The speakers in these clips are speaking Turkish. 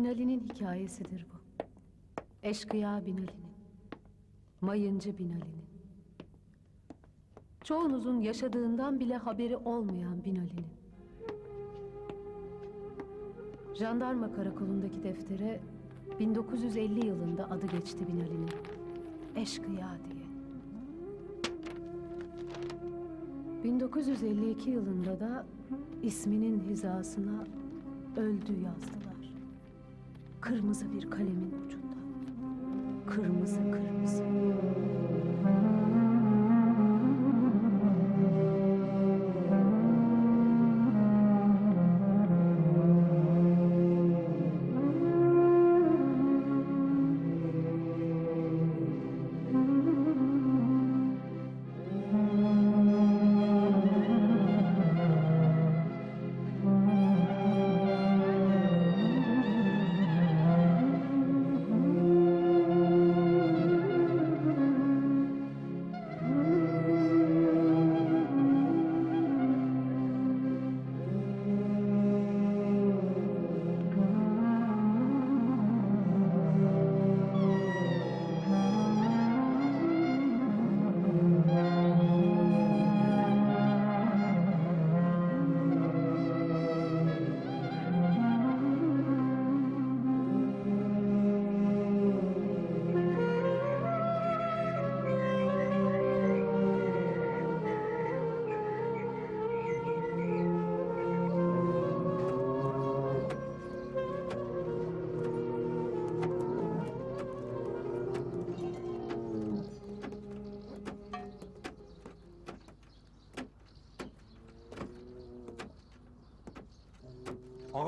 Binali'nin hikayesidir bu. Eşkıya Binali'nin. Mayıncı Binali'nin. Çoğunuzun yaşadığından bile haberi olmayan Binali'nin. Jandarma karakolundaki deftere 1950 yılında adı geçti Binali'nin. Eşkıya diye. 1952 yılında da isminin hizasına öldü yazdılar. Kırmızı bir kalemin ucunda. Kırmızı kırmızı.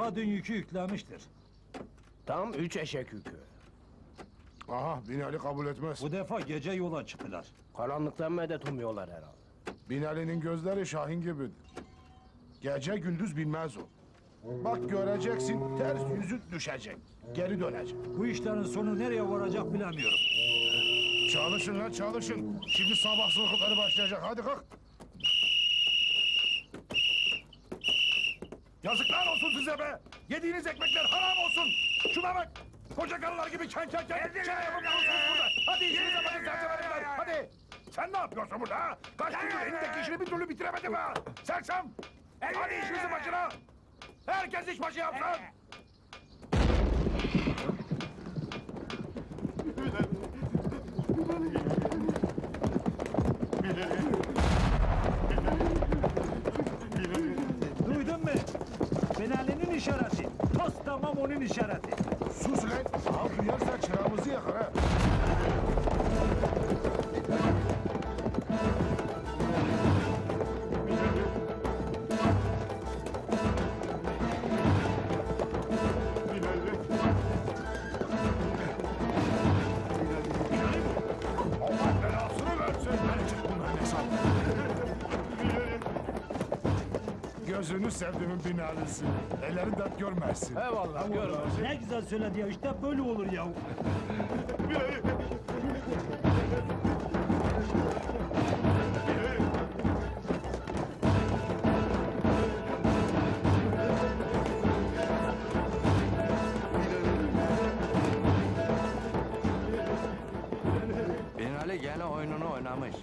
Ağa dün yükü yüklemiştir. Tam üç eşek yükü. Aha Binali kabul etmez. Bu defa gece yola çıktılar. Karanlıktan medet umuyorlar herhalde. Binali'nin gözleri Şahin gibidir. Gece gündüz bilmez o. Bak göreceksin ters yüzü düşecek. Geri dönecek. Bu işlerin sonu nereye varacak bilemiyorum. Çalışın lan çalışın. Şimdi sabah sınıfları başlayacak. Hadi kalk. Yazıklar olsun size be. Yediğiniz ekmekler haram olsun. Şuna bak. Koca karılar gibi ken ken ken. Çene yapıp durursunuz burada. Hadi işinize bakın serseverler. Hadi. Sen ne yapıyorsun burada ha? Kaç gündür elindeki işini bir türlü bitiremedin ha? Sersem. Hadi işinizin başına. Herkes iş başı yapsın. Tamam onun işareti. Sus lan. Halk duyarsa çırağımızı yakar ha. Sevdiğimin binalisi. Elleri dert görmezsin. Eyvallah görme. Ne güzel söyledi ya işte böyle olur ya. Binali gene oyununu oynamış.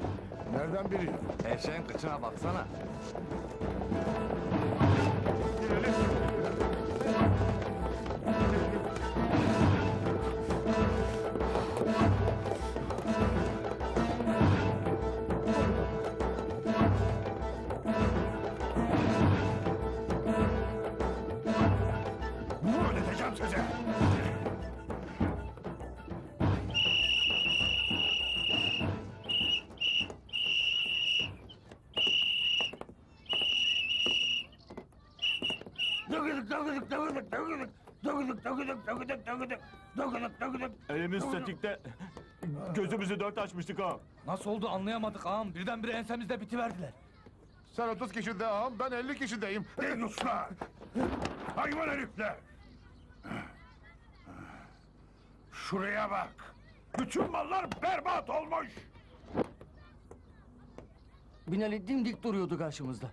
Nereden biliyor? Eşeğin kıçına baksana. Elimiz tetikte gözümüzü dört açmıştık ha. Nasıl oldu anlayamadık ağam. Birdenbire ensemizde bitiverdiler. Sen 30 kişi de ağam, ben 50 kişideyim. Ey Nusra! Hayvan herifler! Şuraya bak! Bütün mallar berbat olmuş! Binali dimdik duruyordu karşımızda.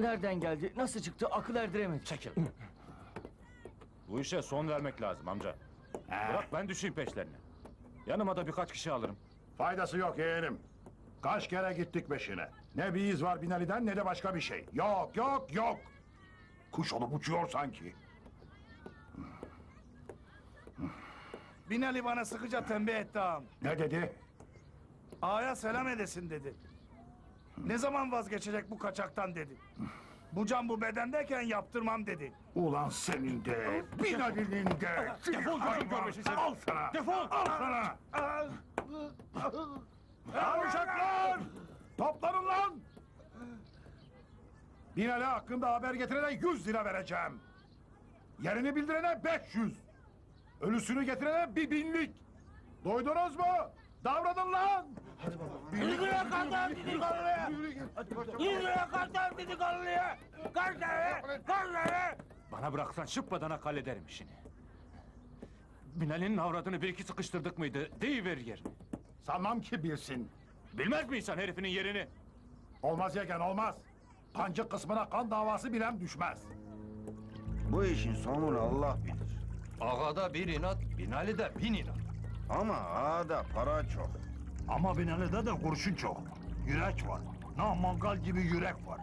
Nereden geldi, nasıl çıktı akıl erdiremedik. Çekil. Bu işe son vermek lazım amca. Bırak ben düşeyim peşlerine. Yanıma da birkaç kişi alırım. Faydası yok yeğenim. Kaç kere gittik peşine. Ne bir iz var Binali'den ne de başka bir şey. Yok yok yok. Kuş olup uçuyor sanki. Binali bana sıkıca tembih etti ağam. Ne dedi? Ağaya selam edesin dedi. Ne zaman vazgeçecek bu kaçaktan dedi. Bu can bu bedendeyken yaptırmam dedi. Ulan senin de, Binali'nin de. Defol Al sana. Defol. Al sana. Ya uşaklar! Toplanın lan! Binali hakkında haber getirene 100 lira vereceğim. Yerini bildirene 500. Ölüsünü getirene bir binlik. Duydunuz mu? Davranın lan! Lira kadar dedi. Yüz lira kadar dedi tane? Kaç tane? Bana bıraksan şıpmadan hallederim işini. Binali'nin avradını bir iki sıkıştırdık mıydı? Deyiver yerini. Sanmam ki bilsin. Bilmez mi insan herifinin yerini? Olmaz yegen olmaz. Pancık kısmına kan davası bilen düşmez. Bu işin sonunu Allah bilir. Ağada bir inat, Binali'de bin inat. Ama ağada para çok. Ama Binali'de de kurşun çok. Yürek var. Na mangal gibi yürek var.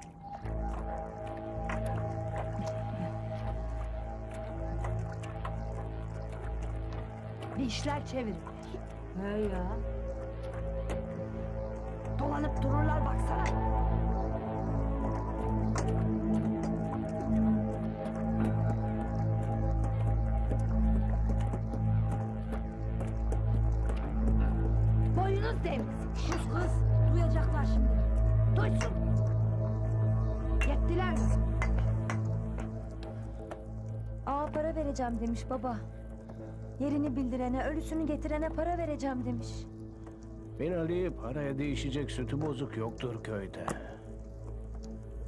Bir işler çevirin. He ya. Dolanıp dururlar baksana. Boyunuz devrilsin. Sus kız. Duyacaklar şimdi. Duysun. Yettiler. Ağa para vereceğim demiş baba. Yerini bildirene, ölüsünü getirene para vereceğim demiş. Binali paraya değişecek sütü bozuk yoktur köyde.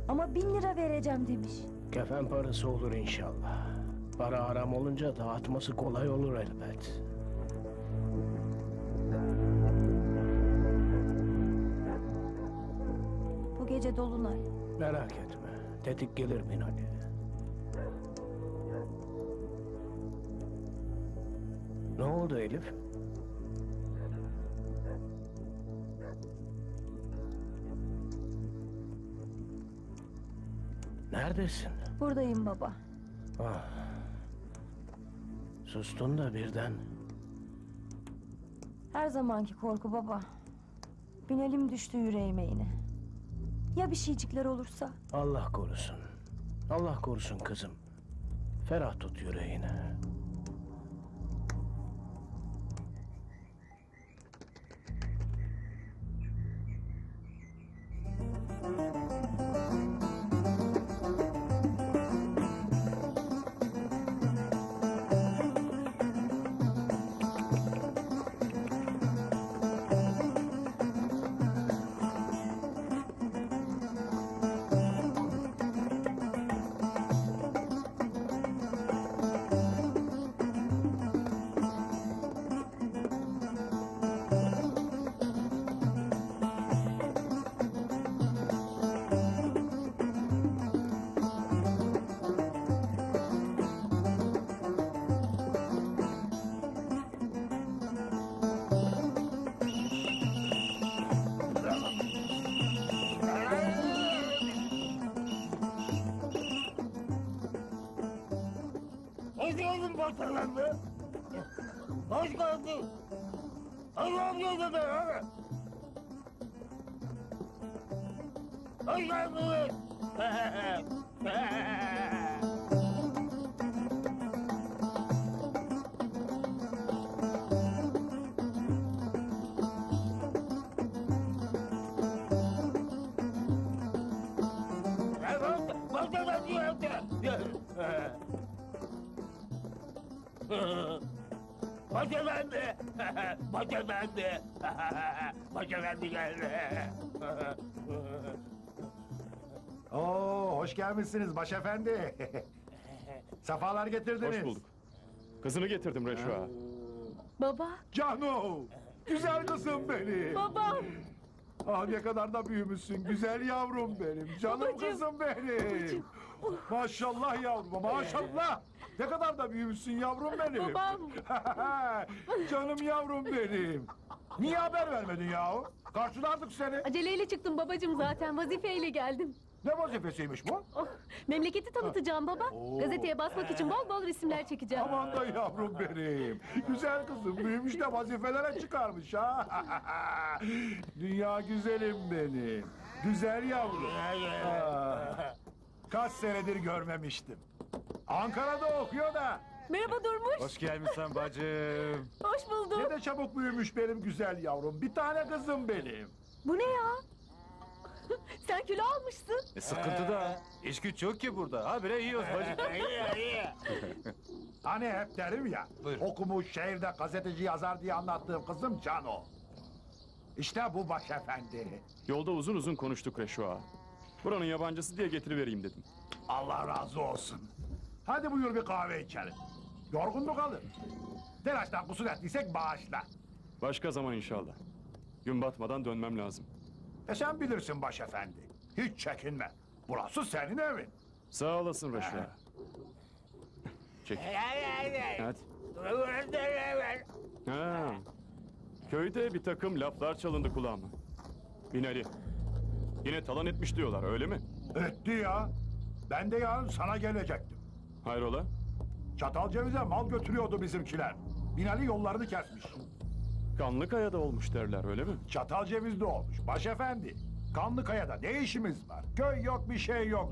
Ama bin lira vereceğim demiş. Kefen parası olur inşallah. Para haram olunca dağıtması kolay olur elbet. Gece dolunay. Merak etme. Tetik gelir Binali. Ne oldu Elif? Neredesin? Buradayım baba. Ah. Sustun da birden. Her zamanki korku baba. Binelim düştü yüreğime yine. Ya bir şeycikler olursa? Allah korusun. Allah korusun kızım. Ferah tut yüreğini. Gelmişsiniz başefendi. Sefalar getirdiniz. Hoş bulduk. Kızını getirdim Reşo Baba, Cano, güzel kızım benim. babam. Ah ne kadar da büyümüşsün güzel yavrum benim. Canım Babacığım. kızım benim. Maşallah yavrum maşallah. Ne kadar da büyümüşsün yavrum benim. Babam. Canım yavrum benim. Niye haber vermedin yahu? Karşılardık seni. Aceleyle çıktım babacığım zaten vazifeyle geldim. Ne vazifesiymiş bu? Oh, memleketi tanıtacağım baba. Gazeteye basmak için bol bol resimler çekeceğim. Aman da yavrum benim. Güzel kızım büyümüş de vazifelere çıkarmış ha. Dünya güzelim benim. Güzel yavrum. Ah, Kaç senedir görmemiştim. Ankara'da okuyor da. Merhaba Durmuş. Hoş gelmişsin bacım. Hoş buldum. Ne de çabuk büyümüş benim güzel yavrum. Bir tane kızım benim. Bu ne ya? Sen kilo almışsın. E, sıkıntı da. İş güç yok ki burada. Ha bire yiyoruz bacım. Hani hep derim ya. Buyurun. Okumuş şehirde gazeteci yazar diye anlattığım kızım Cano. İşte bu başefendi. Yolda uzun uzun konuştuk Reşo ağa. Buranın yabancısı diye getirivereyim dedim. Allah razı olsun. Hadi buyur bir kahve içelim. Yorgunluk alır. Telaştan kusur ettiysek bağışla. Başka zaman inşallah. Gün batmadan dönmem lazım. E sen bilirsin başefendi. Hiç çekinme. Burası senin evin. Sağ olasın Reşo. Çek. Hadi. Ha. Köyde bir takım laflar çalındı kulağıma. Binali. Yine talan etmiş diyorlar öyle mi? Etti ya. Ben de yarın sana gelecektim. Hayrola? Çatalceviz'e mal götürüyordu bizimkiler. Binali yollarını kesmiş. Kanlıkaya'da olmuş derler öyle mi? Çatalceviz'de olmuş. Başefendi. Kanlıkaya'da ne işimiz var? Köy yok bir şey yok.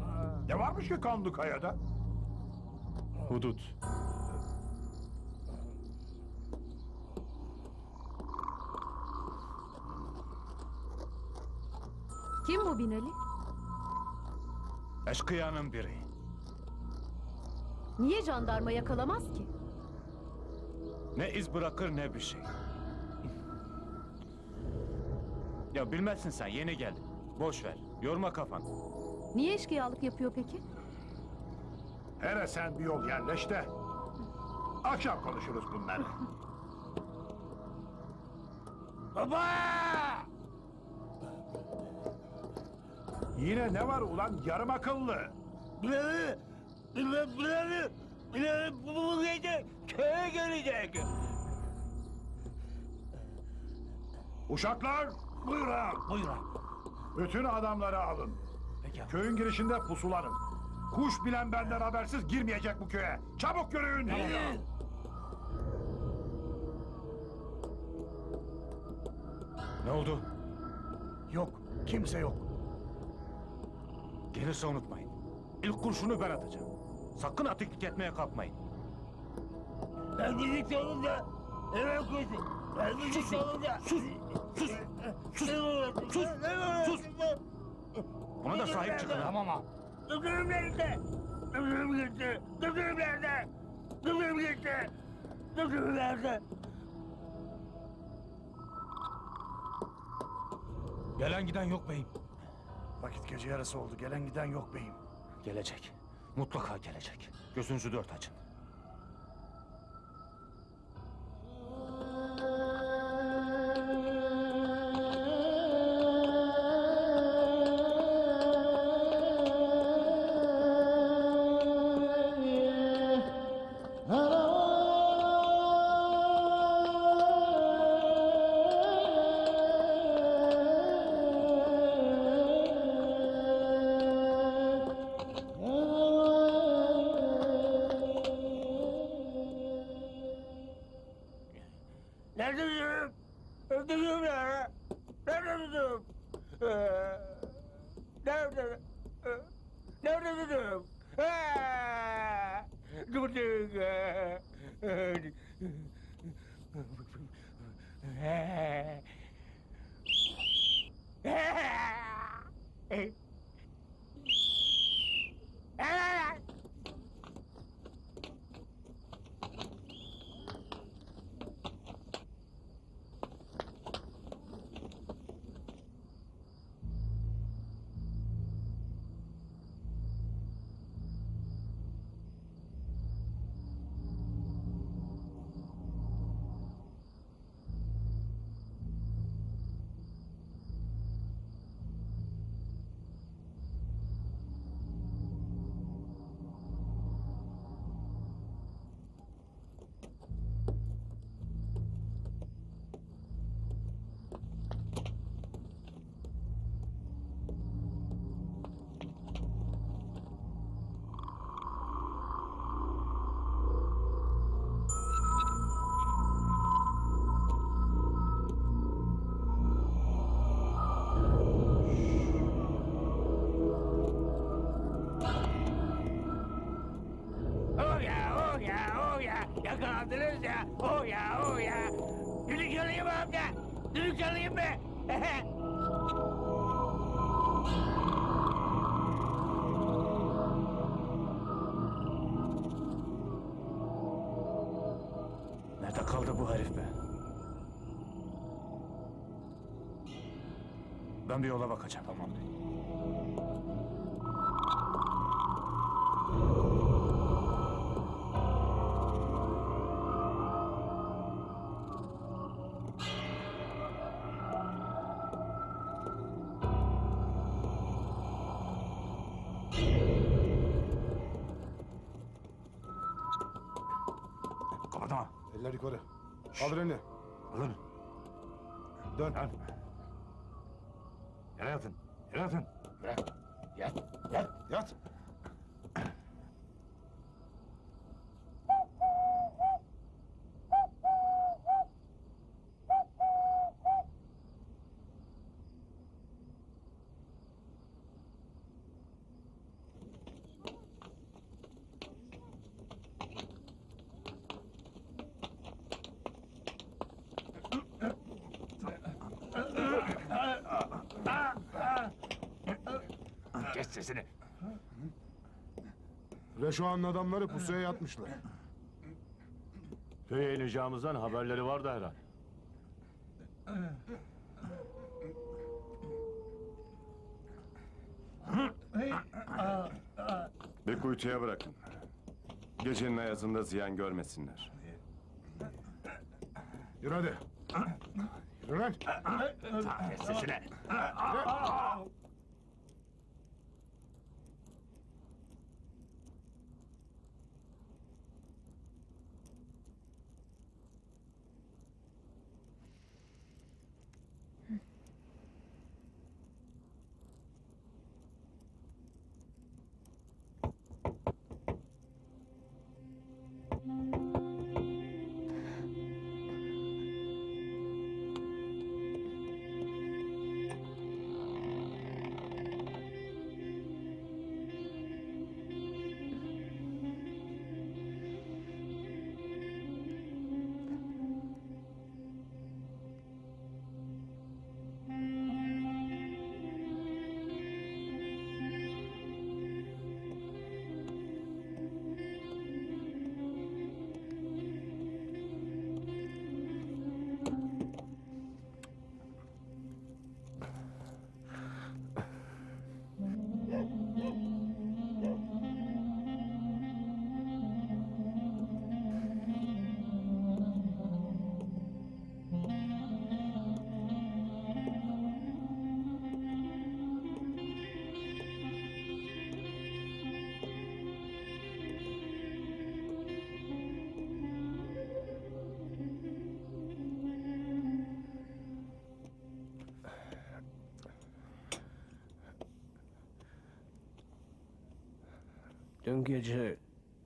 Ne varmış ki Kanlıkaya'da? Hudut. Kim bu Binali? Eşkıyanın biri. Niye jandarma yakalamaz ki? Ne iz bırakır ne bir şey. Ya bilmezsin sen yeni geldin. Boş ver. Yorma kafanı. Niye eşkıyalık yapıyor peki? Hele sen bir yol yerleş de. Akşam konuşuruz bunları. Baba! Yine ne var ulan yarım akıllı? Bilal, Bilal, Bilal, Bilal bu, bu gece köye gelecek. Uşaklar Buyur ağam, buyur ağam. bütün adamları alın. Peki ağam. Köyün girişinde pusulanın. Kuş bilen benden habersiz girmeyecek bu köye. Çabuk yürüyün. Ne oldu? Yok, kimse yok. Gelirse unutmayın. İlk kurşunu ben atacağım. Sakın atıklık etmeye kalkmayın. Ben dedik olunca hemen koydum. Ben dedik olunca... Sus, sus, sus, sus, sus. Buna da sahip çıkın ha. Tamam ağam. Kızım nerede? Kızım gitti. Kızım nerede? Kızım gitti. Kızım nerede? Gelen giden yok beyim. Vakit gece yarısı oldu. Gelen giden yok beyim. Gelecek. Mutlaka gelecek. Gözünüzü dört açın. Kaldı bu herif be? Ben bir yola bakacağım. Tamam. Kaldır elini. Alın. Dön. Yere yatın. Yere yatın. Yat yat. Yat. Kes sesini. Reşoğan'ın adamları pusuya yatmışlar. Köye ineceğimizden haberleri vardı herhal. Bir kuytuya bırakın. Gecenin ayazında ziyan görmesinler. Yürü hadi. Yürü lan. Kes sesini. Dün gece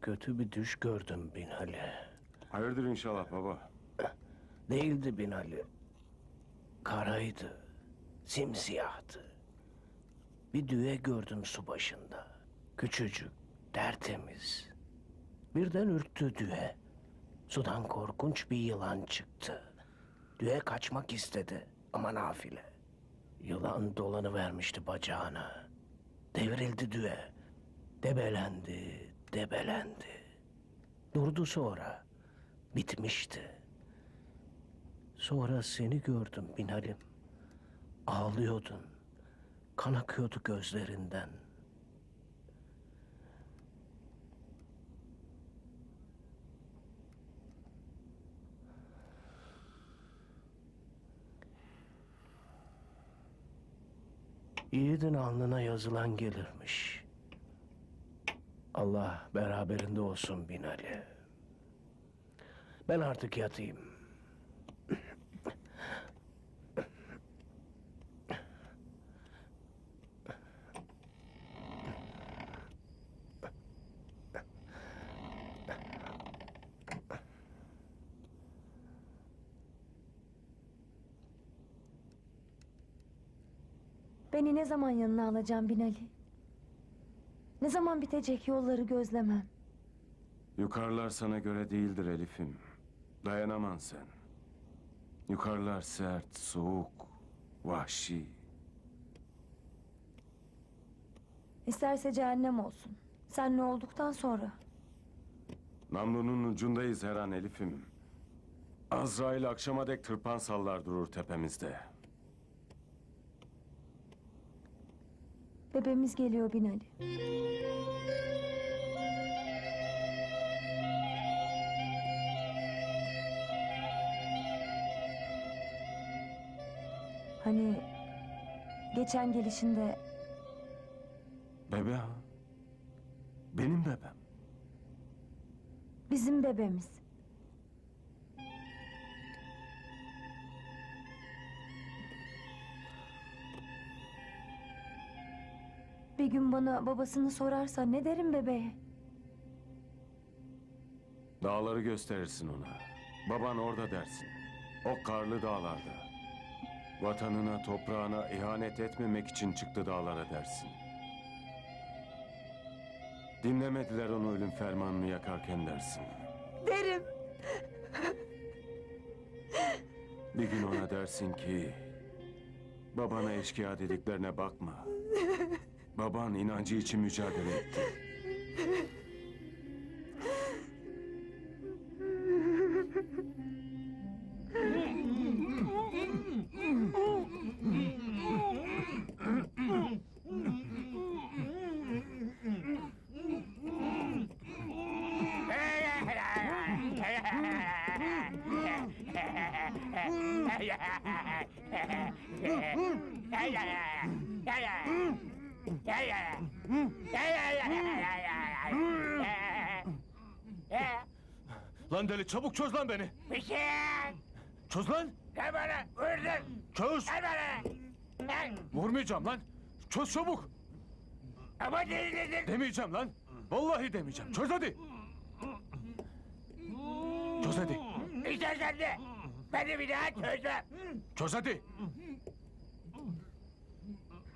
kötü bir düş gördüm Binali. Hayırdır inşallah baba. Değildi Binali. Karaydı. Simsiyahtı. Bir düğe gördüm su başında. Küçücük, tertemiz. Birden ürktü düğe. Sudan korkunç bir yılan çıktı. Düğe kaçmak istedi ama nafile. Yılan dolanı vermişti bacağına. Devrildi düğe. Debelendi, debelendi. Durdu sonra. Bitmişti. Sonra seni gördüm Binalim. Ağlıyordun. Kan akıyordu gözlerinden. Yiğidin alnına yazılan gelirmiş. Allah beraberinde olsun Binali. Ben artık yatayım. Beni ne zaman yanına alacağım Binali? Ne zaman bitecek yolları gözlemem? Yukarılar sana göre değildir Elif'im. Dayanamam sen. Yukarılar sert, soğuk, vahşi. İsterse cehennem olsun. Sen ne olduktan sonra. Namlunun ucundayız her an Elif'im. Azrail akşama dek tırpan sallar durur tepemizde. Bebeğimiz geliyor Binali. Hani geçen gelişinde Bebe ha? Benim bebem. bizim bebeğimiz. Bir gün bana babasını sorarsa ne derim bebeğe? Dağları gösterirsin ona. Baban orada dersin. O karlı dağlarda. Vatanına, toprağına ihanet etmemek için çıktı dağlara dersin. Dinlemediler onu ölüm fermanını yakarken dersin. Derim. Bir gün ona dersin ki... Babana eşkıya dediklerine bakma. Baban inancı için mücadele etti. Çabuk çöz lan beni. Çöz lan. Çöz. Vurmayacağım lan. Çöz çabuk. Ama deli dedim. Demeyeceğim lan. Vallahi demeyeceğim. Çöz hadi. Çöz hadi. İstersen de. Beni bir daha çözmem. Çöz hadi.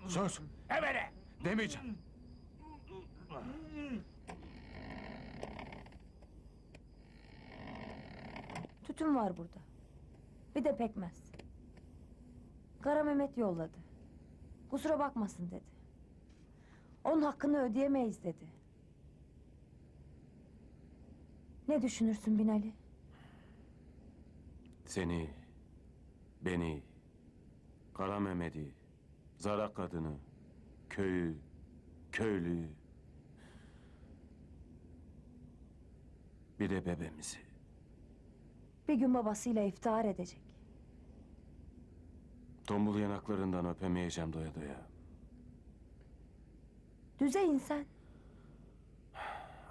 Söz. Hemen. Demeyeceğim. Tütün var burada. Bir de pekmez. Kara Mehmet yolladı. Kusura bakmasın dedi. Onun hakkını ödeyemeyiz dedi. Ne düşünürsün Binali? Seni, beni, Kara Mehmet'i, Zara kadını, köyü, köylüyü... Bir de bebeğimizi. Bir gün babasıyla iftihar edecek. Tombul yanaklarından öpemeyeceğim doya doya. Düze insan.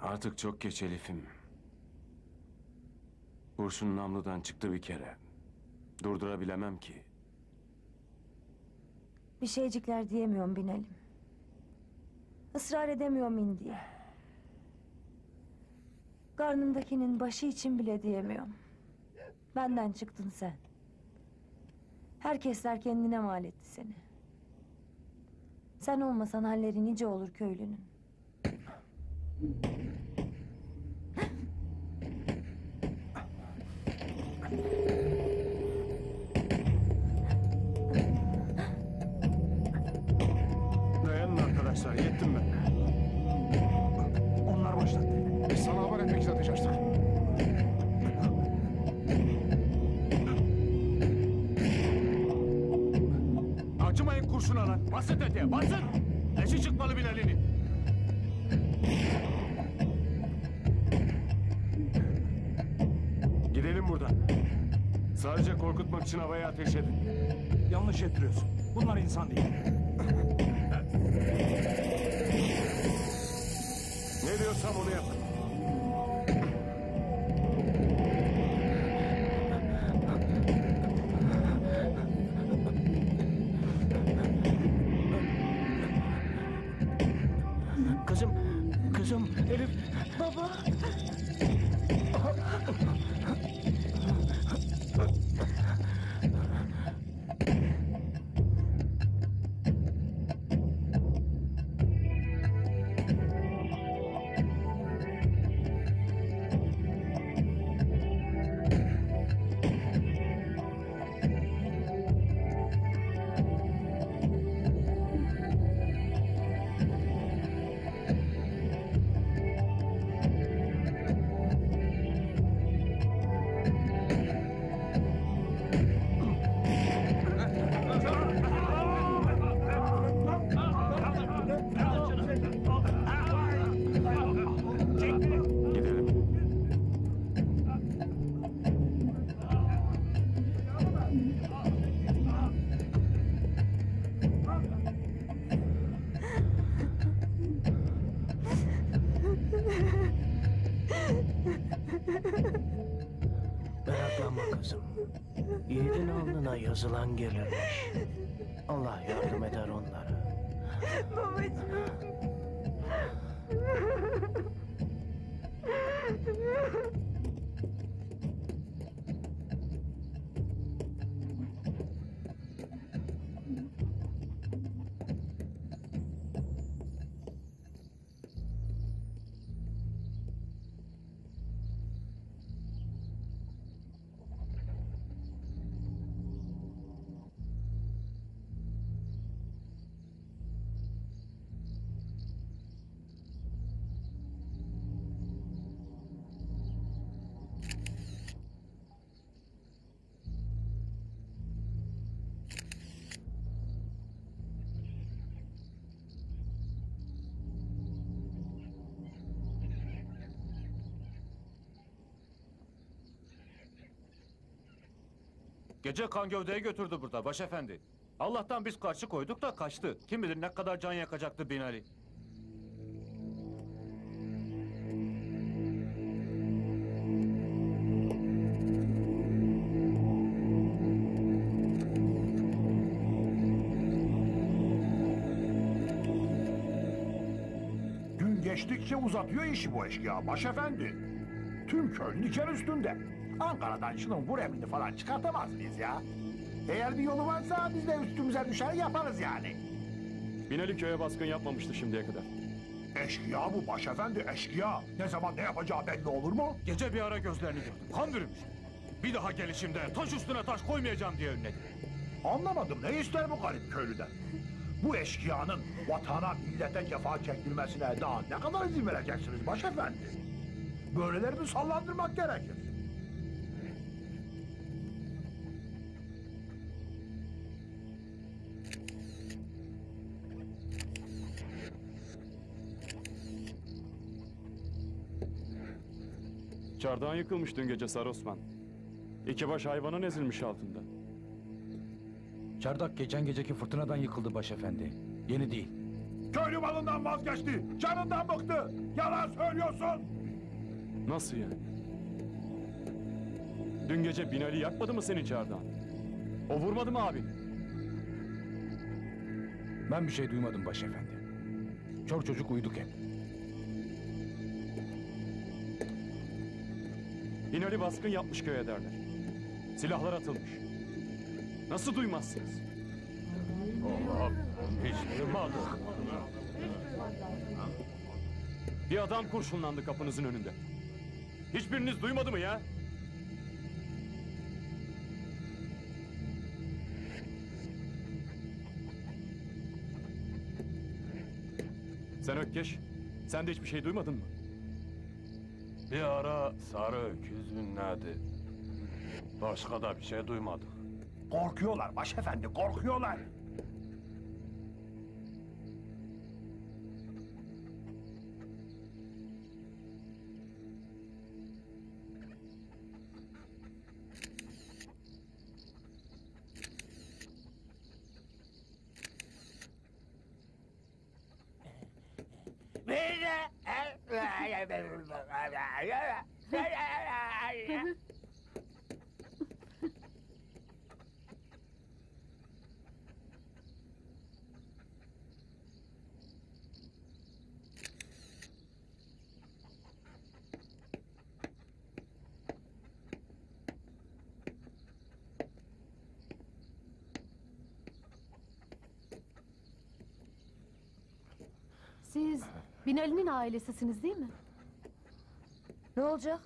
Artık çok geç Elif'im. Kurşun namludan çıktı bir kere. Durdurabilemem ki. Bir şeycikler diyemiyorum Binali'm. Israr edemiyorum indiye. Karnımdakinin başı için bile diyemiyorum. Benden çıktın sen. Herkesler kendine mal etti seni. Sen olmasan halleri nice olur köylünün. Kurşuna lan. Basın tetiğe basın. Eşi çıkmalı Binali'nin. Gidelim buradan. Sadece korkutmak için havaya ateş edin. Yanlış ettiriyorsun. Bunlar insan değil. Gece kan gövdeyi götürdü burada başefendi. Allah'tan biz karşı koyduk da kaçtı. Kim bilir ne kadar can yakacaktı Binali. Gün geçtikçe uzatıyor işi bu eşkıya başefendi. Tüm köy diken üstünde. Ankara'dan şunun bu remini falan çıkartamaz mıyız ya? Eğer bir yolu varsa biz de üstümüze düşer yaparız yani. Binali köye baskın yapmamıştı şimdiye kadar. Eşkıya bu başefendi eşkıya. Ne zaman ne yapacağı belli olur mu? Gece bir ara gözlerini gördüm. Kan bürümüş. Bir daha gelişimde taş üstüne taş koymayacağım diye önledi. Anlamadım ne ister bu garip köylüden? Bu eşkıyanın vatana millete cefa çektirmesine daha ne kadar izin vereceksiniz başefendi? Böylelerini sallandırmak gerekir. Çardağın yıkılmış dün gece Sarı Osman. İki baş hayvanın ezilmiş altında. Çardak geçen geceki fırtınadan yıkıldı başefendi. Yeni değil. Köylü malından vazgeçti, canından bıktı. Yalan söylüyorsun. Nasıl yani? Dün gece Binali yakmadı mı senin çardağın? O vurmadı mı abi? Ben bir şey duymadım başefendi. Çor çocuk uyuduk hep. Binali baskın yapmış köye derler. Silahlar atılmış. Nasıl duymazsınız? Hiç duymadık. Bir adam kurşunlandı kapınızın önünde. Hiçbiriniz duymadı mı ya? Sen Ökkeş, sen de hiçbir şey duymadın mı? Bir ara sarı öküz ünledi. Başka da bir şey duymadık. Korkuyorlar başefendi, korkuyorlar. Siz Binali'nin ailesisiniz değil mi? Ne olacak?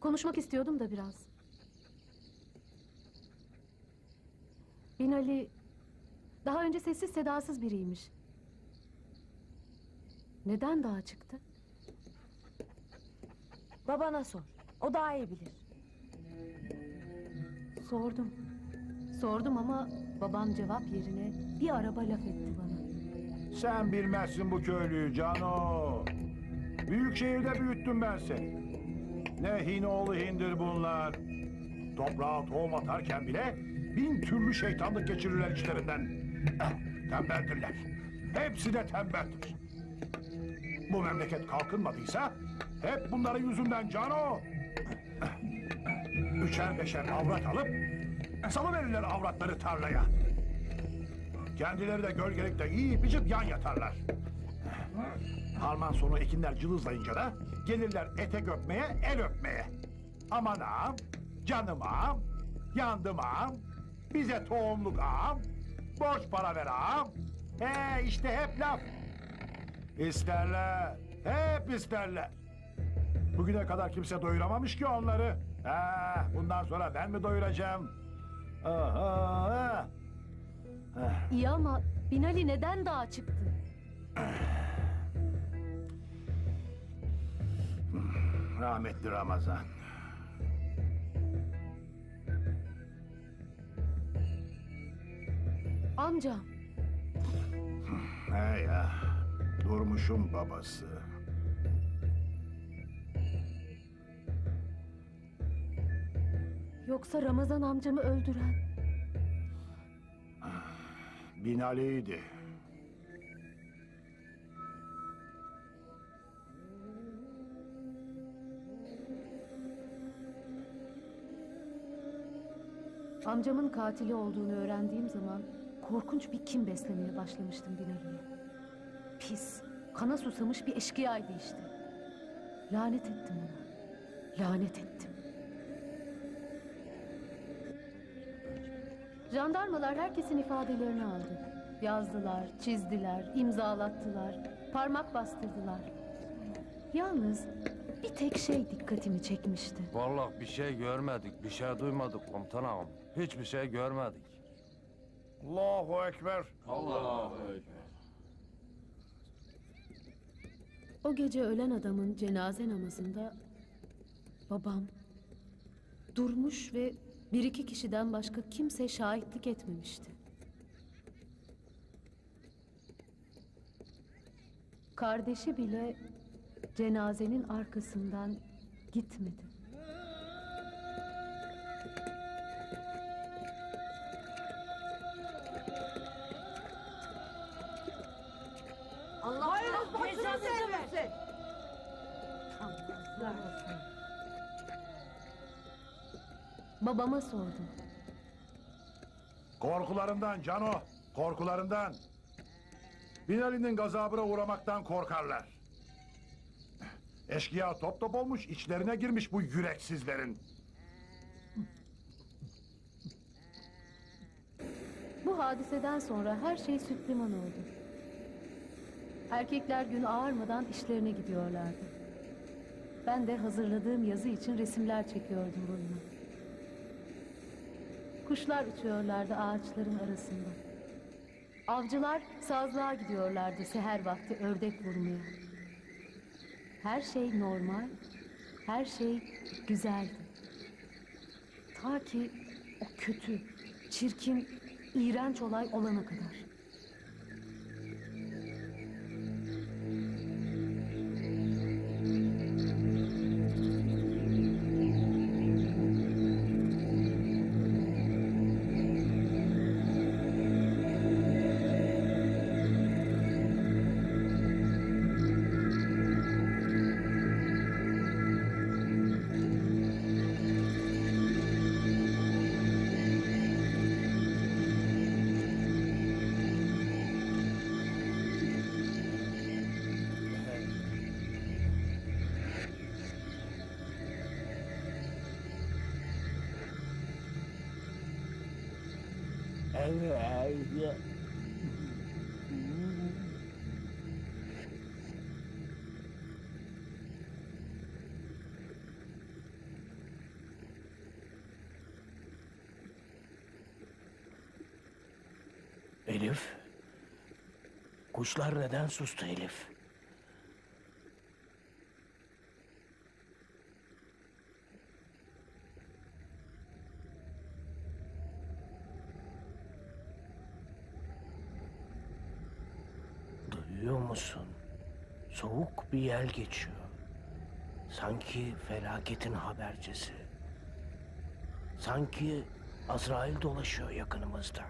Konuşmak istiyordum da biraz. Binali daha önce sessiz sedasız biriymiş. Neden daha çıktı? Babana sor. O daha iyi bilir. Sordum. Sordum ama babam cevap yerine bir araba laf etti bana. Sen bilmezsin bu köylüyü Cano. Büyük şehirde büyüttüm ben seni. Ne hinoğlu hindir bunlar. Toprağa tohum atarken bile bin türlü şeytanlık geçirirler içlerinden. Tembeldirler. Hepsi de tembeldir. Bu memleket kalkınmadıysa hep bunların yüzünden Cano. üçer beşer avrat alıp salıverirler avratları tarlaya. Kendileri de gölgelikte yiyip içip yan yatarlar. Harman sonu ekinler cılızlayınca da gelirler etek öpmeye, el öpmeye. Aman ağam, canım ağam, yandım ağam, bize tohumluk ağam, borç para ver ağam. He işte hep laf. İsterler, hep isterler. Bugüne kadar kimse doyuramamış ki onları. Ha, bundan sonra ben mi doyuracağım? Aha, ha. İyi ama Binali neden dağa çıktı? Rahmetli Ramazan. Amcam. He ya, Durmuş'un babası. Yoksa Ramazan amcamı öldüren. Binali'ydi. Amcamın katili olduğunu öğrendiğim zaman korkunç bir kin beslemeye başlamıştım Binali'ye. Pis, kana susamış bir eşkıyaydı işte. Lanet ettim ona. Lanet ettim. Jandarmalar herkesin ifadelerini aldı. Yazdılar, çizdiler, imzalattılar, parmak bastırdılar. Yalnız bir tek şey dikkatimi çekmişti. Vallahi bir şey görmedik, bir şey duymadık komutan ağam. Hiçbir şey görmedik. Allahu Ekber. O gece ölen adamın cenaze namazında babam durmuş ve bir iki kişiden başka kimse şahitlik etmemişti. Kardeşi bile cenazenin arkasından gitmedi. Babama sordum. Korkularından Cano, korkularından. Binali'nin gazabına uğramaktan korkarlar. Eşkıya top top olmuş, içlerine girmiş bu yüreksizlerin. Bu hadiseden sonra her şey süt liman oldu. Erkekler gün ağarmadan işlerine gidiyorlardı. Ben de hazırladığım yazı için resimler çekiyordum boyuna. Kuşlar uçuyorlardı ağaçların arasında. Avcılar sazlığa gidiyorlardı seher vakti ördek vurmaya. Her şey normal, her şey güzeldi. Ta ki o kötü, çirkin, iğrenç olay olana kadar. Kuşlar neden sustu Elif? Duyuyor musun? Soğuk bir yel geçiyor. Sanki felaketin habercisi. Sanki Azrail dolaşıyor yakınımızda.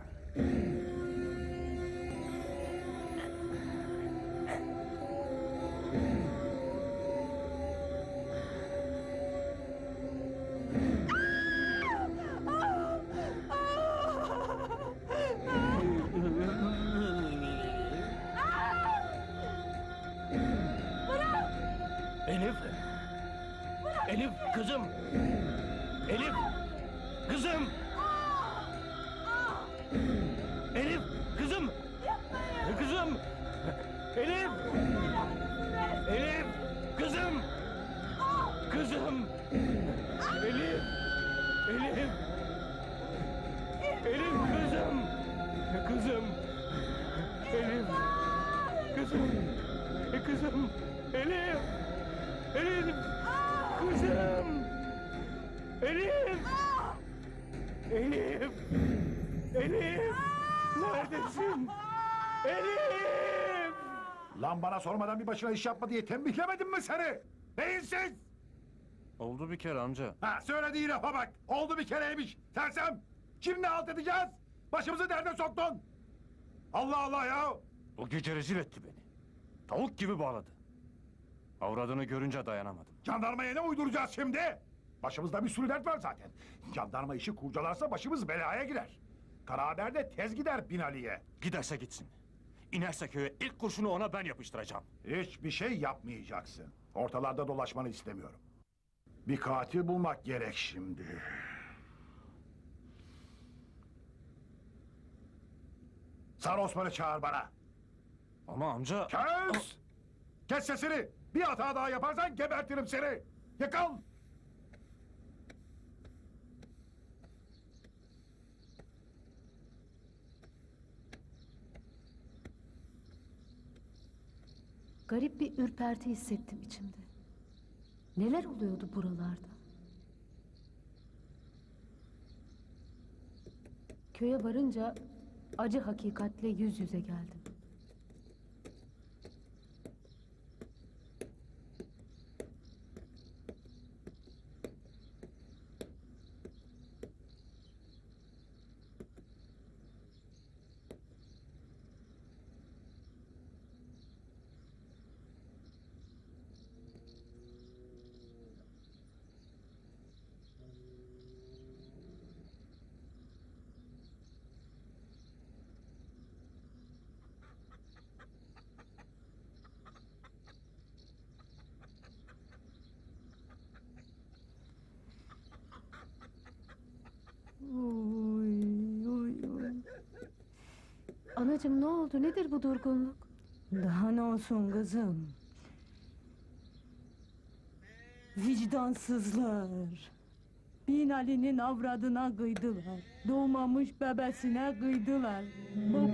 Başına iş yapma diye tembihlemedim mi seni? Beyinsiz! Oldu bir kere amca. Ha söylediği lafa bak. Oldu bir kereymiş. Sersem. Şimdi ne halt edeceğiz? Başımızı derde soktun. Allah Allah ya. O gece rezil etti beni. Tavuk gibi bağladı. Avradını görünce dayanamadım. Jandarmaya ne uyduracağız şimdi? Başımızda bir sürü dert var zaten. Jandarma işi kurcalarsa başımız belaya girer. Kara haberde tez gider Binali'ye. Giderse gitsin. İnerse köye ilk kurşunu ona ben yapıştıracağım. Hiçbir şey yapmayacaksın. Ortalarda dolaşmanı istemiyorum. Bir katil bulmak gerek şimdi. Sarı Osman'ı çağır bana. Ama amca... Kes! Kes sesini! Bir hata daha yaparsan gebertirim seni! Yıkıl! Garip bir ürperti hissettim içimde. Neler oluyordu buralarda? Köye varınca acı hakikatle yüz yüze geldim. Anacığım ne oldu? Nedir bu durgunluk? Daha ne olsun kızım? Vicdansızlar. Bin Ali'nin avradına kıydılar. Doğmamış bebesine kıydılar. Babasına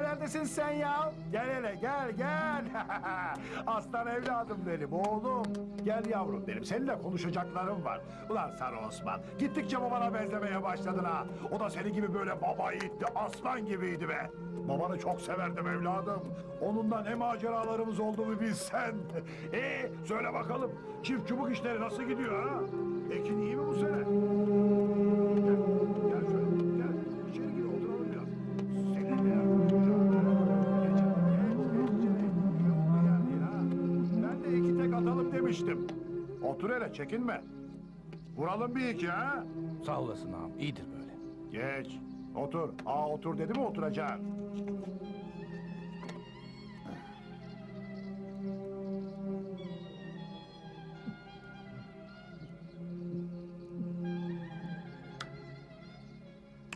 Nerelerdesin sen ya? Gel hele gel gel. Aslan evladım benim oğlum. Gel yavrum benim seninle konuşacaklarım var. Ulan Sarı Osman gittikçe babana benzemeye başladın ha. O da seni gibi böyle baba yiğitti aslan gibiydi be. Babanı çok severdim evladım. Onunla ne maceralarımız olduğunu bilsen. Ee, söyle bakalım çift çubuk işleri nasıl gidiyor ha? Ekin iyi mi bu sene? Otur hele çekinme. Vuralım bir iki ha. Sağ olasın ağam. iyidir böyle. Geç. Otur. Aa otur dedi mi oturacaksın.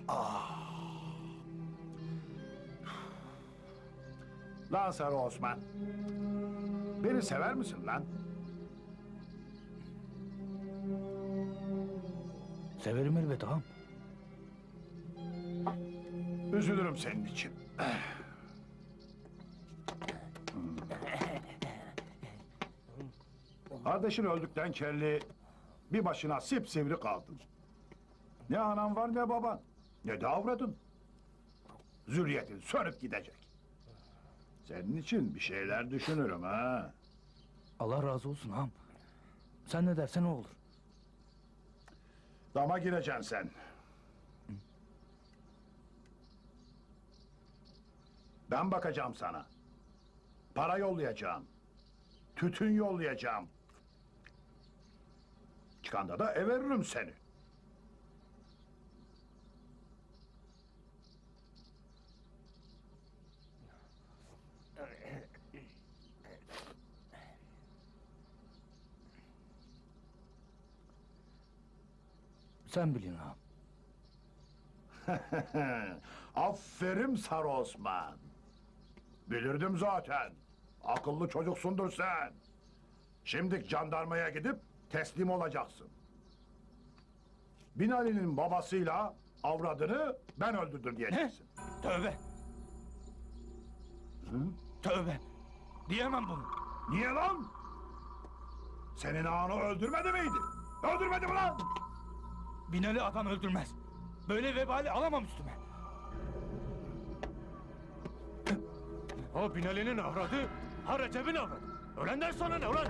Ah. Lan Sarı Osman. Beni sever misin lan? Severim elbet ağam. Üzülürüm senin için. Kardeşin öldükten kelli bir başına sipsivri kaldın. Ne anan var ne baban. Ne de avradın. Zürriyetin sönüp gidecek. Senin için bir şeyler düşünürüm ha. Allah razı olsun ağam. Sen ne dersen o olur. Dama gireceksin sen. Ben bakacağım sana. Para yollayacağım. Tütün yollayacağım. Çıkanda da ev veririm seni. Sen bilin ağam. Aferin Sarı Osman. Bilirdim zaten. Akıllı çocuksundur sen. Şimdi jandarmaya gidip teslim olacaksın. Binali'nin babasıyla avradını ben öldürdüm diyeceksin. Tövbe. Tövbe. Diyemem bunu. Niye lan? Senin ağanı öldürmedi miydi? Öldürmedi mi lan? Binali adam öldürmez. Böyle vebali alamam üstüme. O Binali'nin avradı, ha Recep'in avradı. Ölenler sana ne ulan?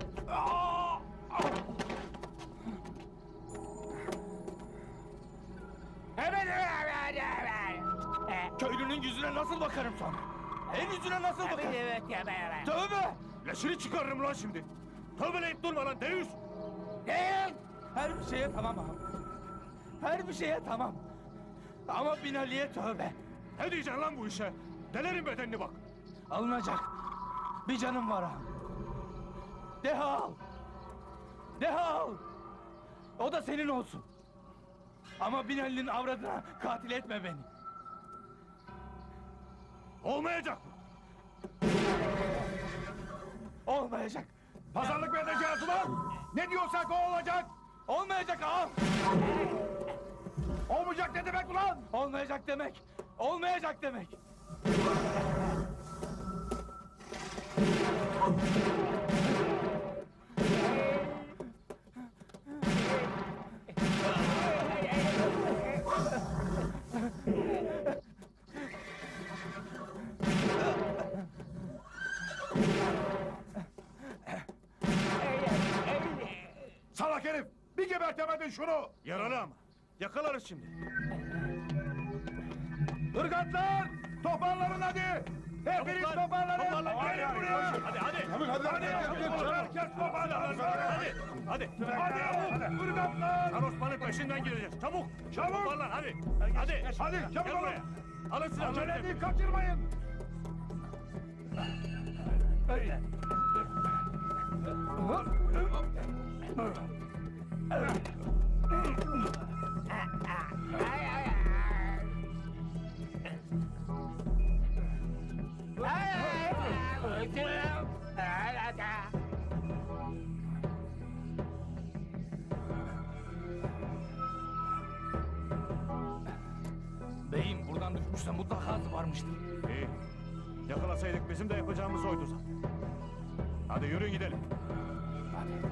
Köylünün yüzüne nasıl bakarım sonra? En yüzüne nasıl bakarım? Tövbe! Leşini çıkarırım lan şimdi. Tövbeleyip durma lan deyiz. Değil! Her şeye tamam ağam. Her bir şeye tamam. Ama Binali'ye tövbe. Ne diyeceksin lan bu işe? Delerim bedenini bak. Alınacak. Bir canım var ağam. Deha al. Deha al. O da senin olsun. Ama Binali'nin avradına katil etme beni. Olmayacak mı? Olmayacak. Pazarlık mı edeceğiz ulan? Ne diyorsak o olacak. Olmayacak ağam. Olmayacak ne demek ulan? Olmayacak demek. Olmayacak demek. Salak herif! Bir gebertemedin şunu! Yaralı ama. Yakalarız şimdi. Irgatlar! Toparlanın hadi! Hepiniz Toplan, toparlanın! toparlan, Gelin hadi, buraya! hadi, hadi. Hadi, hadi, hadi, Herkes toparlansın! Hadi, hadi. Hadi! Irgatlar! Sen Osman'ın peşinden gideceğiz. Çabuk. Çabuk! Toparlan hadi. Hadi. Hadi, çabuk Gel olun. buraya. Alın silahları. Acele edin, kaçırmayın! Beyim buradan düşmüşse mutlaka varmıştır. İyi. Yakalasaydık bizim de yapacağımız oydu zaten. Hadi yürüyün gidelim. Binali!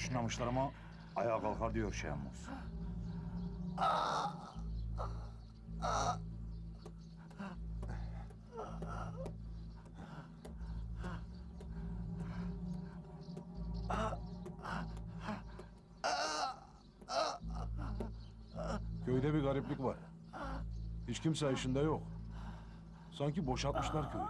Kurşunlamışlar ama ayağa kalkar diyor Şehmuz. Köyde bir gariplik var. Hiç kimse işinde yok. Sanki boşaltmışlar köyü.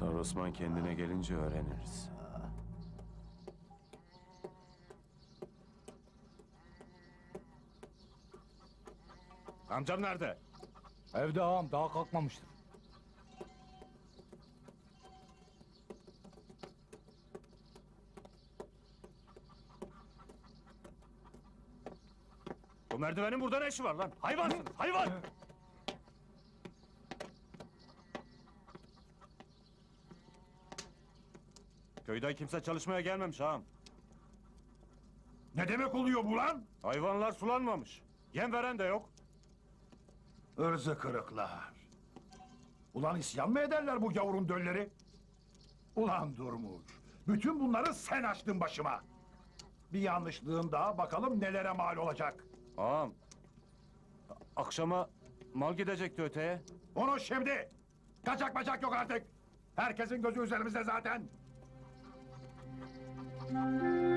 Sarı Osman kendine gelince öğreniriz. Amcam nerede? Evde ağam daha kalkmamıştır. Bu merdivenin burada ne işi var lan? Hayvansın, hayvan! Köyden kimse çalışmaya gelmemiş ağam. Ne demek oluyor bu lan? Hayvanlar sulanmamış. Yem veren de yok. Irzı kırıklar. Ulan isyan mı ederler bu gavurun dölleri? Ulan Durmuş. Bütün bunları sen açtın başıma. Bir yanlışlığın daha bakalım nelere mal olacak. Ağam. Akşama mal gidecekti öteye. Onu şimdi. Kaçak bacak yok artık. Herkesin gözü üzerimizde zaten. Bye.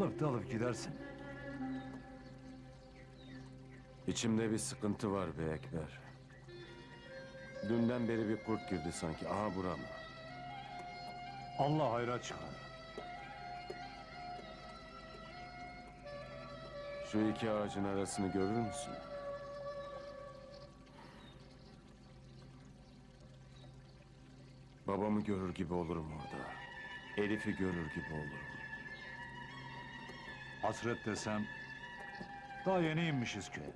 Dalıp dalıp gidersin. İçimde bir sıkıntı var be Ekber. Dünden beri bir kurt girdi sanki. Aha burama. Allah hayra çıkar. Şu iki ağacın arasını görür müsün? Babamı görür gibi olurum orada. Elif'i görür gibi olurum. Hasret desem daha yeni inmişiz köye.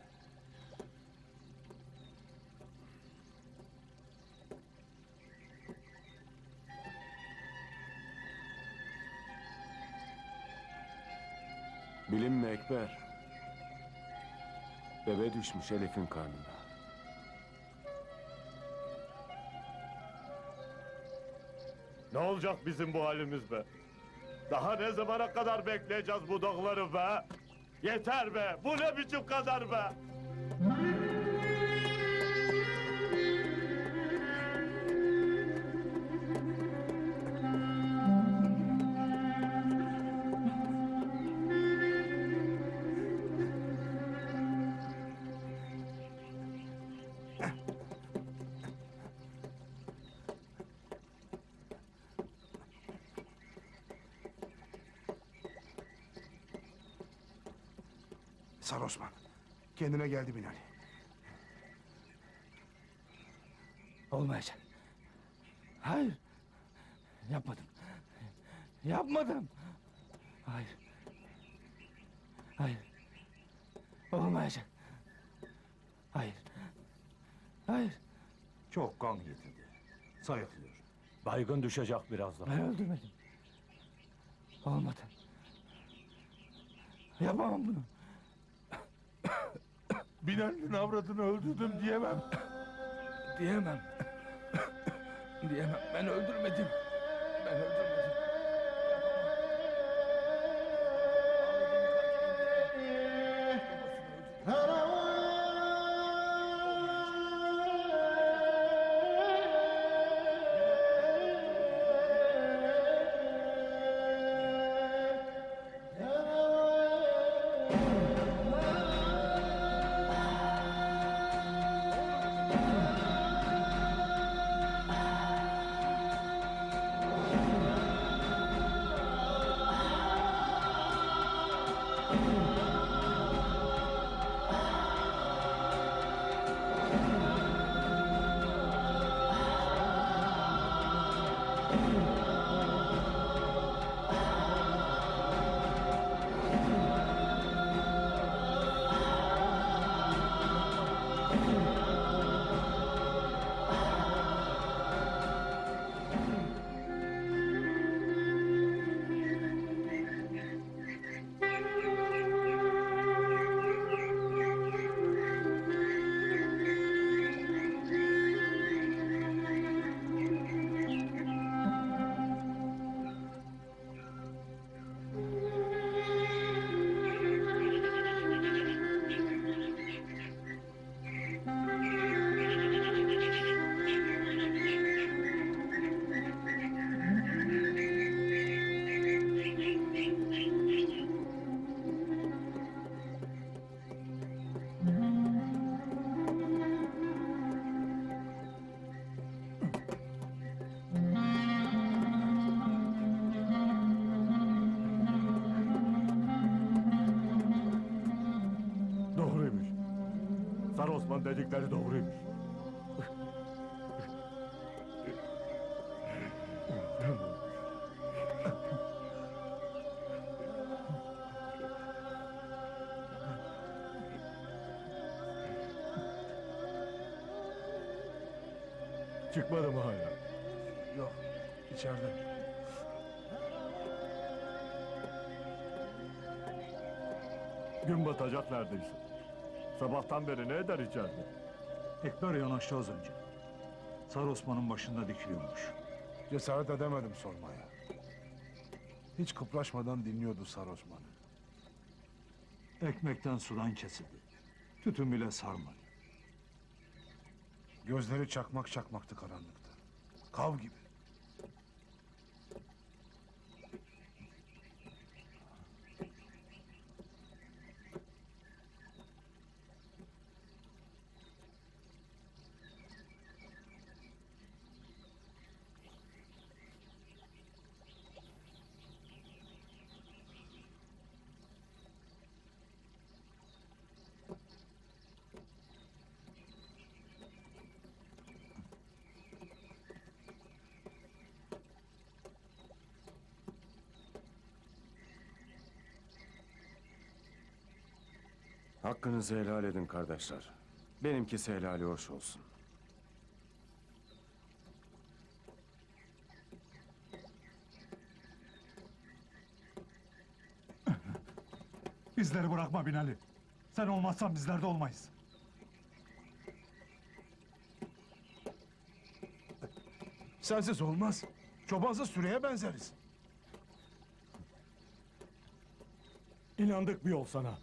Bilinme Ekber. Bebe düşmüş Elif'in karnına. Ne olacak bizim bu halimiz be? Daha ne zamana kadar bekleyeceğiz bu dağları be? Yeter be! Bu ne biçim kadar be? Kendine geldi Binali. Olmayacak. Hayır. Yapmadım. Yapmadım. Hayır. Hayır. Olmayacak. Hayır. Hayır. Çok kan getirdi. Sayıklıyor. Baygın düşecek birazdan. Ben öldürmedim. Olmadı. Yapamam bunu. Binali'nin avradını öldürdüm diyemem. Diyemem. Diyemem. Ben öldürmedim. Ben öldürmedim. Dedikleri doğruymuş. Sabahtan beri ne eder içeride? Ekber yanaştı az önce. Sarı Osman'ın başında dikiliyormuş. Cesaret edemedim sormaya. Hiç kıpraşmadan dinliyordu Sar Osman'ı. Ekmekten sudan kesildi. Tütün bile sarmadı. Gözleri çakmak çakmaktı karanlıkta. Kav gibi. Hakkınızı helal edin kardeşler. Benimkisi helali hoş olsun. Bizleri bırakma Binali. Sen olmazsan bizler de olmayız. Sensiz olmaz. Çobansız süreye benzeriz. İnandık bir yol sana.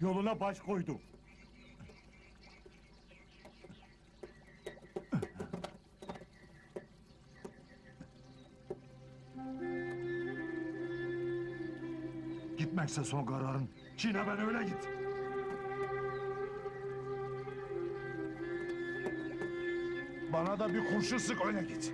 Yoluna baş koyduk. Gitmekse son kararın. Çiğne ben öyle git. Bana da bir kurşun sık öyle git.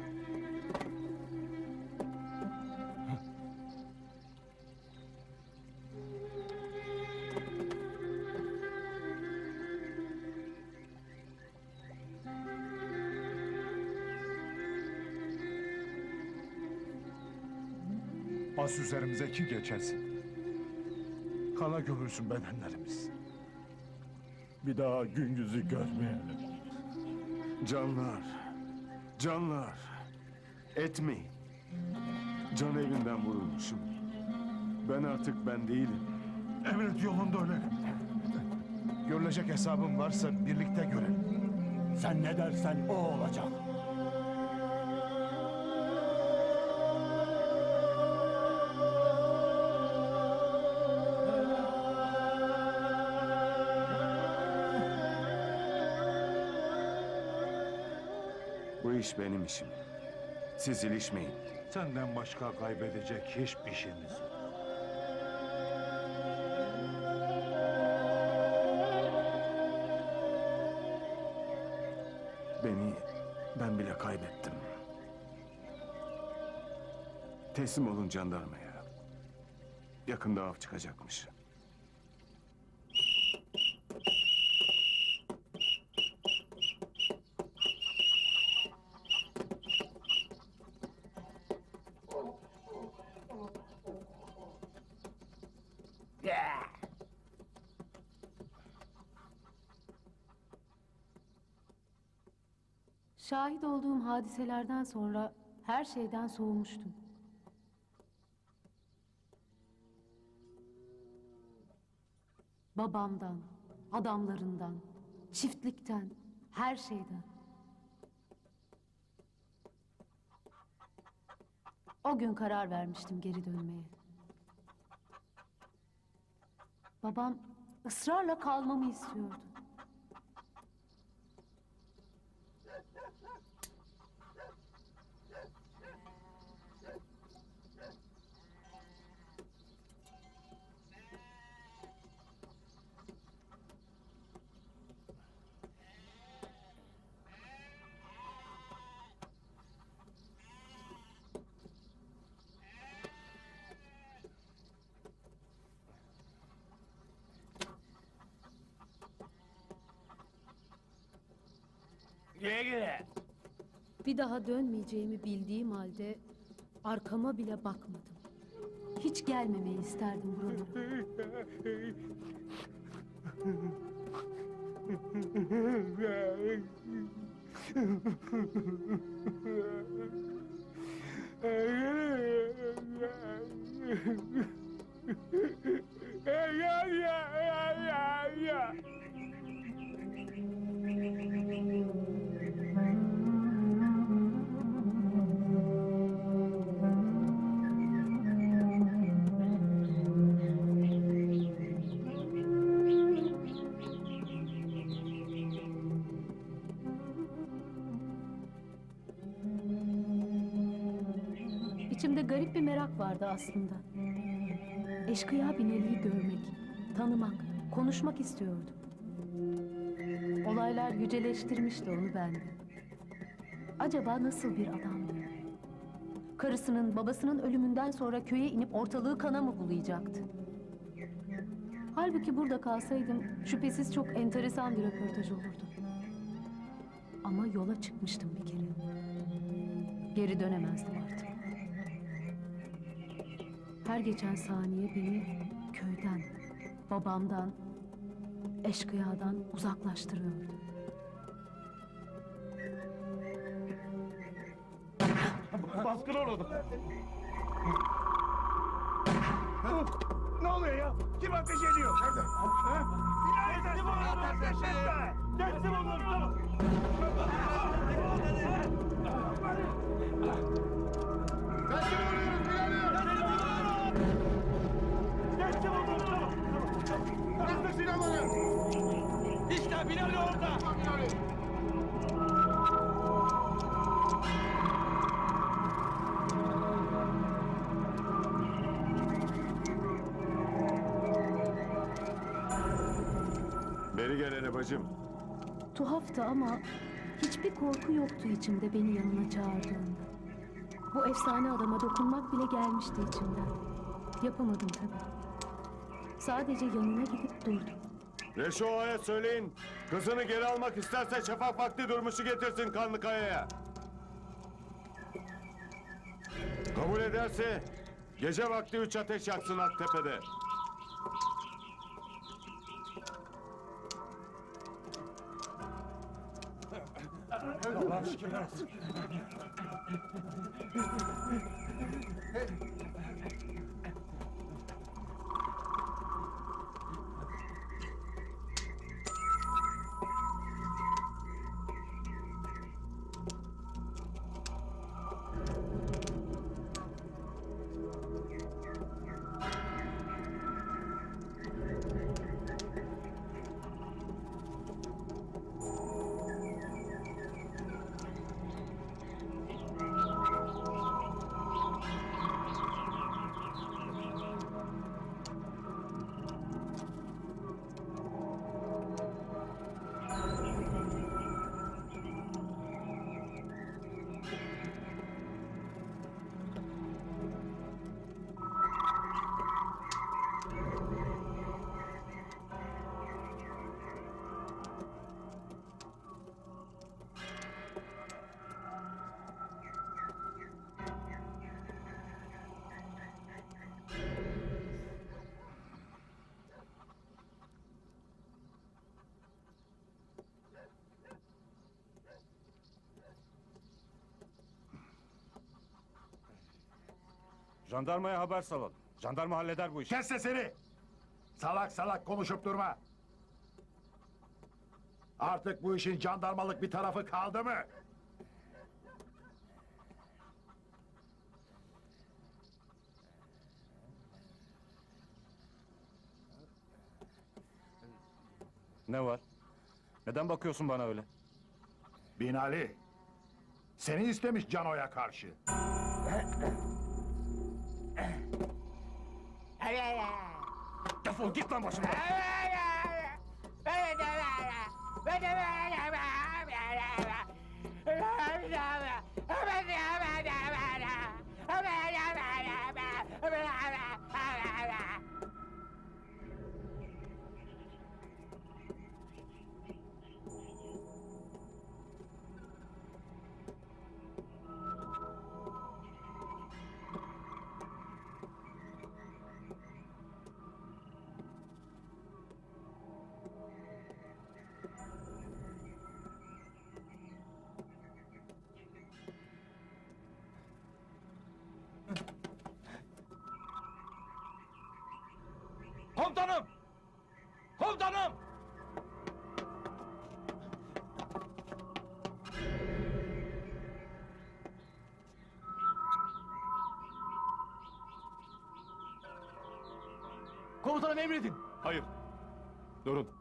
Bas üzerimize ki geçersin. Kana gömülsün bedenlerimiz. Bir daha gün yüzü görmeyelim. Canlar, canlar, etmeyin. Can evinden vurulmuşum. Ben artık ben değilim. Emret yolunda ölelim. Görülecek hesabım varsa birlikte görelim. Sen ne dersen o olacak. İş benim işim. Siz ilişmeyin. Senden başka kaybedecek hiçbir şeyimiz yok. Beni ben bile kaybettim. Teslim olun jandarmaya. Yakında av çıkacakmış. Şahit olduğum hadiselerden sonra her şeyden soğumuştum. Babamdan, adamlarından, çiftlikten, her şeyden. O gün karar vermiştim geri dönmeye. Babam ısrarla kalmamı istiyordu. Daha dönmeyeceğimi bildiğim halde arkama bile bakmadım. Hiç gelmemeyi isterdim buralara. merak vardı aslında. Eşkıya Binali'yi görmek, tanımak, konuşmak istiyordum. Olaylar yüceleştirmişti onu bende. Acaba nasıl bir adamdı? Karısının, babasının ölümünden sonra köye inip ortalığı kana mı bulayacaktı? Halbuki burada kalsaydım şüphesiz çok enteresan bir röportaj olurdu. Ama yola çıkmıştım bir kere. Geri dönemezdim artık. Her geçen saniye beni köyden, babamdan, eşkıyadan uzaklaştırıyordu. Baskın orada. Ne oluyor ya? Kim ateş ediyor? Nerede? Teslim olun ateş etme! Teslim olun. Teslim oluyoruz Bilal'i! Teslim olun tamam. Bırak silahları! İşte Binali orada. Beri gel hele bacım. Tuhaftı ama hiçbir korku yoktu içimde beni yanına çağırdığında. Bu efsane adama dokunmak bile gelmişti içimden. Yapamadım tabii. Sadece yanına gidip durdum. Reşo Ağa'ya söyleyin. Kızını geri almak isterse şafak vakti durmuşu getirsin kanlı kayaya. Kabul ederse gece vakti üç ateş yaksın Aktepe'de. Allah'a şükürler olsun. Jandarmaya haber salalım. Jandarma halleder bu işi. Kes sesini! Salak salak konuşup durma. Artık bu işin jandarmalık bir tarafı kaldı mı? Ne var? Neden bakıyorsun bana öyle? Binali, seni istemiş Cano'ya karşı. Defol git lan başımdan. Komutanım! Komutanım! Komutanım emredin. Hayır. Durun.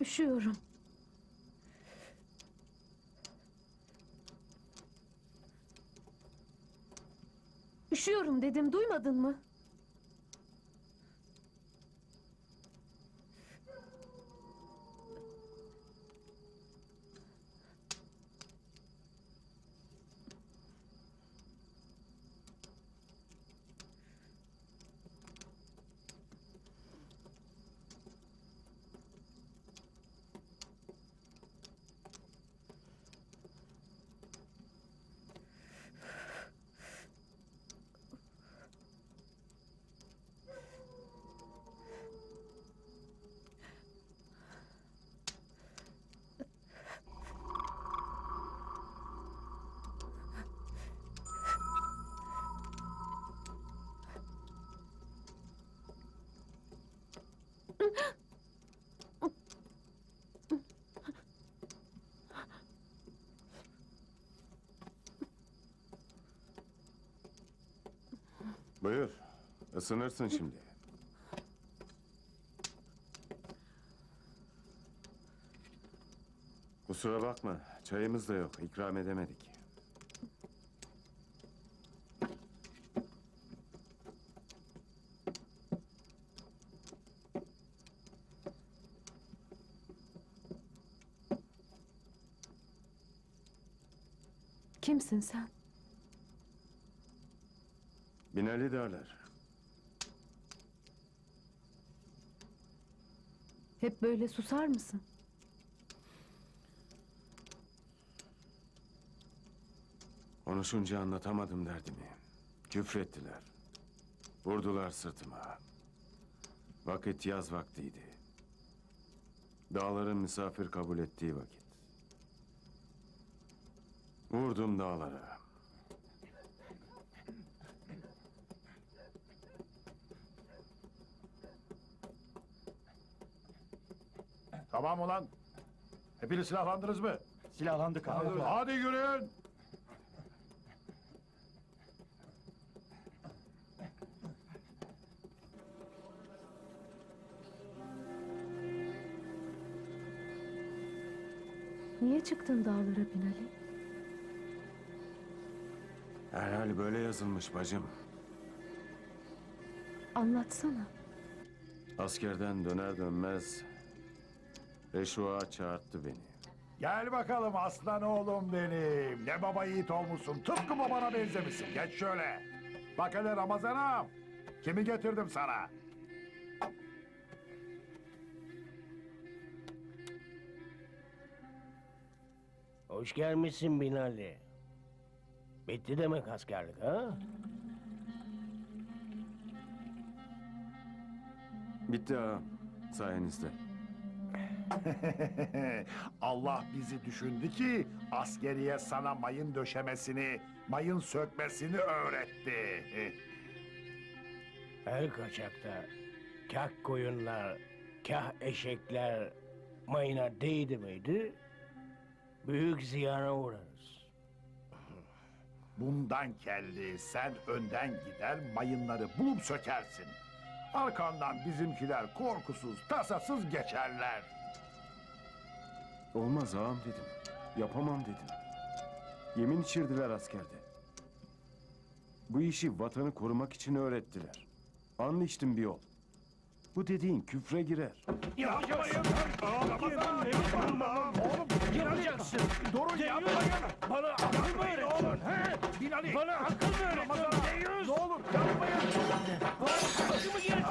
Üşüyorum. Üşüyorum dedim duymadın mı? Buyur. Isınırsın şimdi. Kusura bakma. Çayımız da yok. İkram edemedik. Kimsin sen? Binali derler. Hep böyle susar mısın? Konuşunca anlatamadım derdimi. Küfrettiler. Vurdular sırtıma. Vakit yaz vaktiydi. Dağların misafir kabul ettiği vakit. Vurdum dağlara. Tamam ulan. Hepiniz silahlandınız mı? Silahlandık abi. Hadi yürüyün. Niye çıktın dağlara Binali? Herhal böyle yazılmış bacım. Anlatsana. Askerden döner dönmez Reşu'a çağırttı beni. Gel bakalım aslan oğlum benim. Ne baba yiğit olmuşsun. Tıpkı babana benzemişsin. Geç şöyle. Bak hele Ramazan'ım. Kimi getirdim sana? Hoş gelmişsin Binali. Bitti demek askerlik ha? Bitti ağam sayenizde. Allah bizi düşündü ki askeriye sana mayın döşemesini, mayın sökmesini öğretti. Her kaçakta kah koyunlar, kah eşekler mayına değdi miydi? Büyük ziyana uğrarız. Bundan kelli sen önden gider mayınları bulup sökersin. Arkandan bizimkiler korkusuz, tasasız geçerler. Olmaz ağam dedim. Yapamam dedim. Yemin içirdiler askerde. Bu işi vatanı korumak için öğrettiler. An içtim bir yol. Bu dediğin küfre girer. Yapmayın! Ağlamasana! Oğlum Yanacaksın. durun yapmayın! Bana akıl mı öğrettin? oğlum, he? Binali! Bana akıl mı? Ramazan, Deyyus! Ne olur yapmayın! Başımı gireceğim.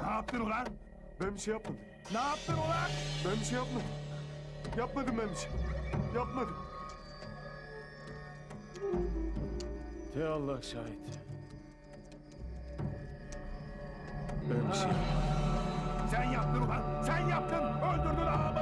Ne yaptın ulan? Ben bir şey yapmadım. Ne yaptın ulan? Ben bir şey yapmadım. Yapmadım ben bir şey. Yapmadım. Te Allah şahit. Bir şey Sen yaptın ulan! Sen yaptın! Öldürdün ağamı!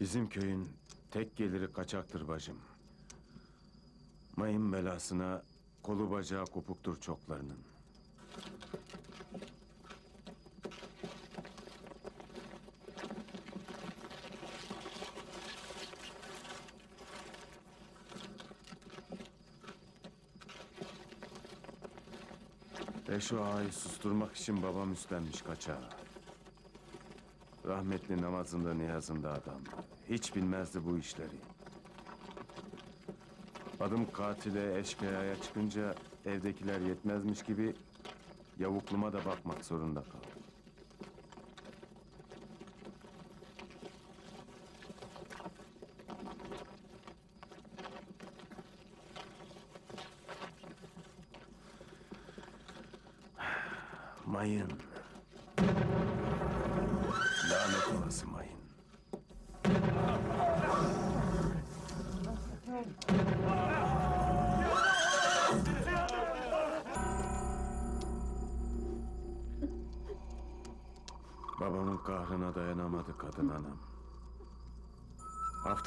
Bizim köyün tek geliri kaçaktır bacım. Mayın belasına kolu bacağı kopuktur çoklarının. Ve şu ağayı susturmak için babam üstlenmiş kaçağı. Rahmetli namazında niyazında adam. Hiç bilmezdi bu işleri. Adım katile, eşkıyaya çıkınca evdekiler yetmezmiş gibi yavukluma da bakmak zorunda kaldım.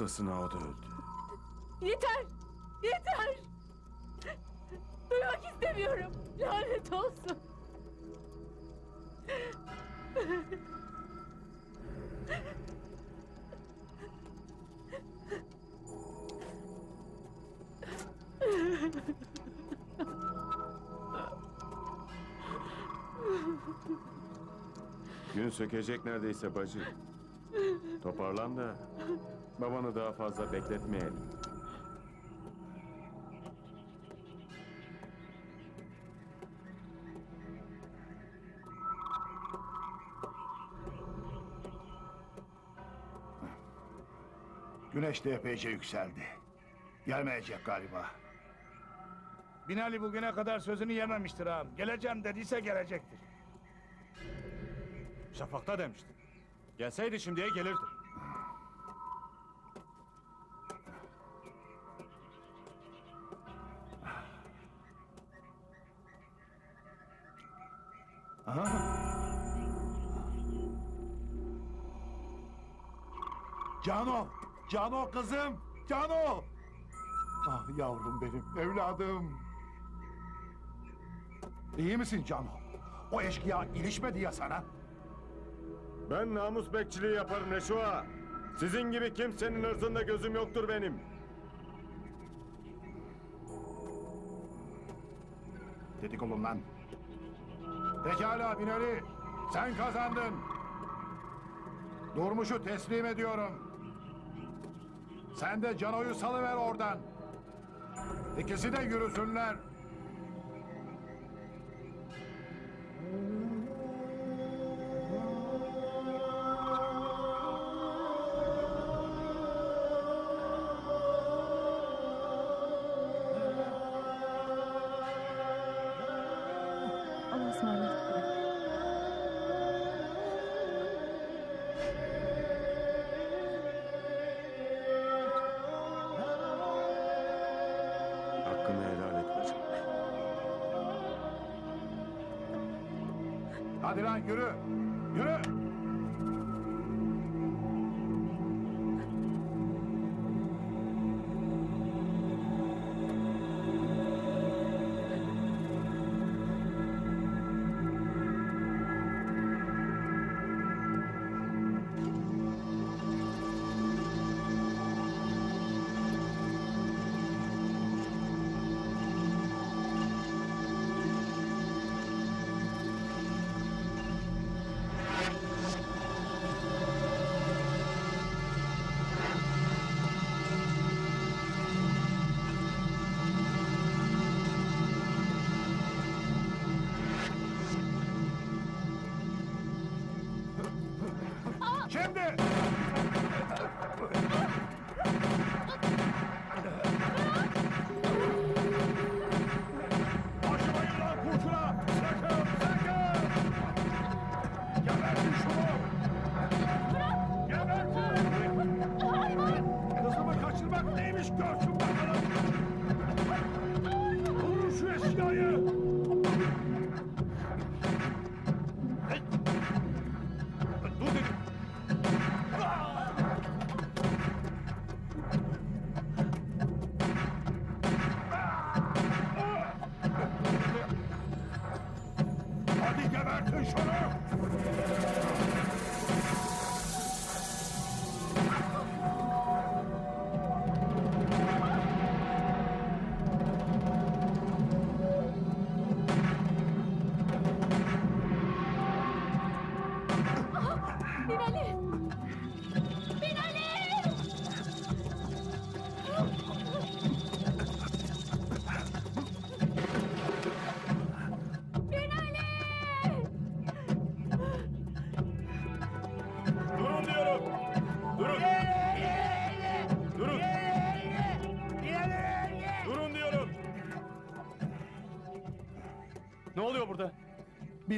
Haftasına o da öldü. Yeter! Yeter! Duymak istemiyorum. Lanet olsun. Gün sökecek neredeyse bacı. Toparlan da babanı daha fazla bekletmeyelim. Güneş de epeyce yükseldi. Gelmeyecek galiba. Binali bugüne kadar sözünü yememiştir ağam. Geleceğim dediyse gelecektir. Şafakta demişti. Gelseydi şimdiye gelirdi. Cano! Cano kızım! Cano! Ah yavrum benim, evladım. İyi misin Cano? O eşkıya ilişmedi ya sana. Ben namus bekçiliği yaparım Neşua. Sizin gibi kimsenin ırzında gözüm yoktur benim. Dedik olun lan. Pekala Binali, sen kazandın. Durmuş'u teslim ediyorum. Sen de Cano'yu salıver oradan. İkisi de yürüsünler.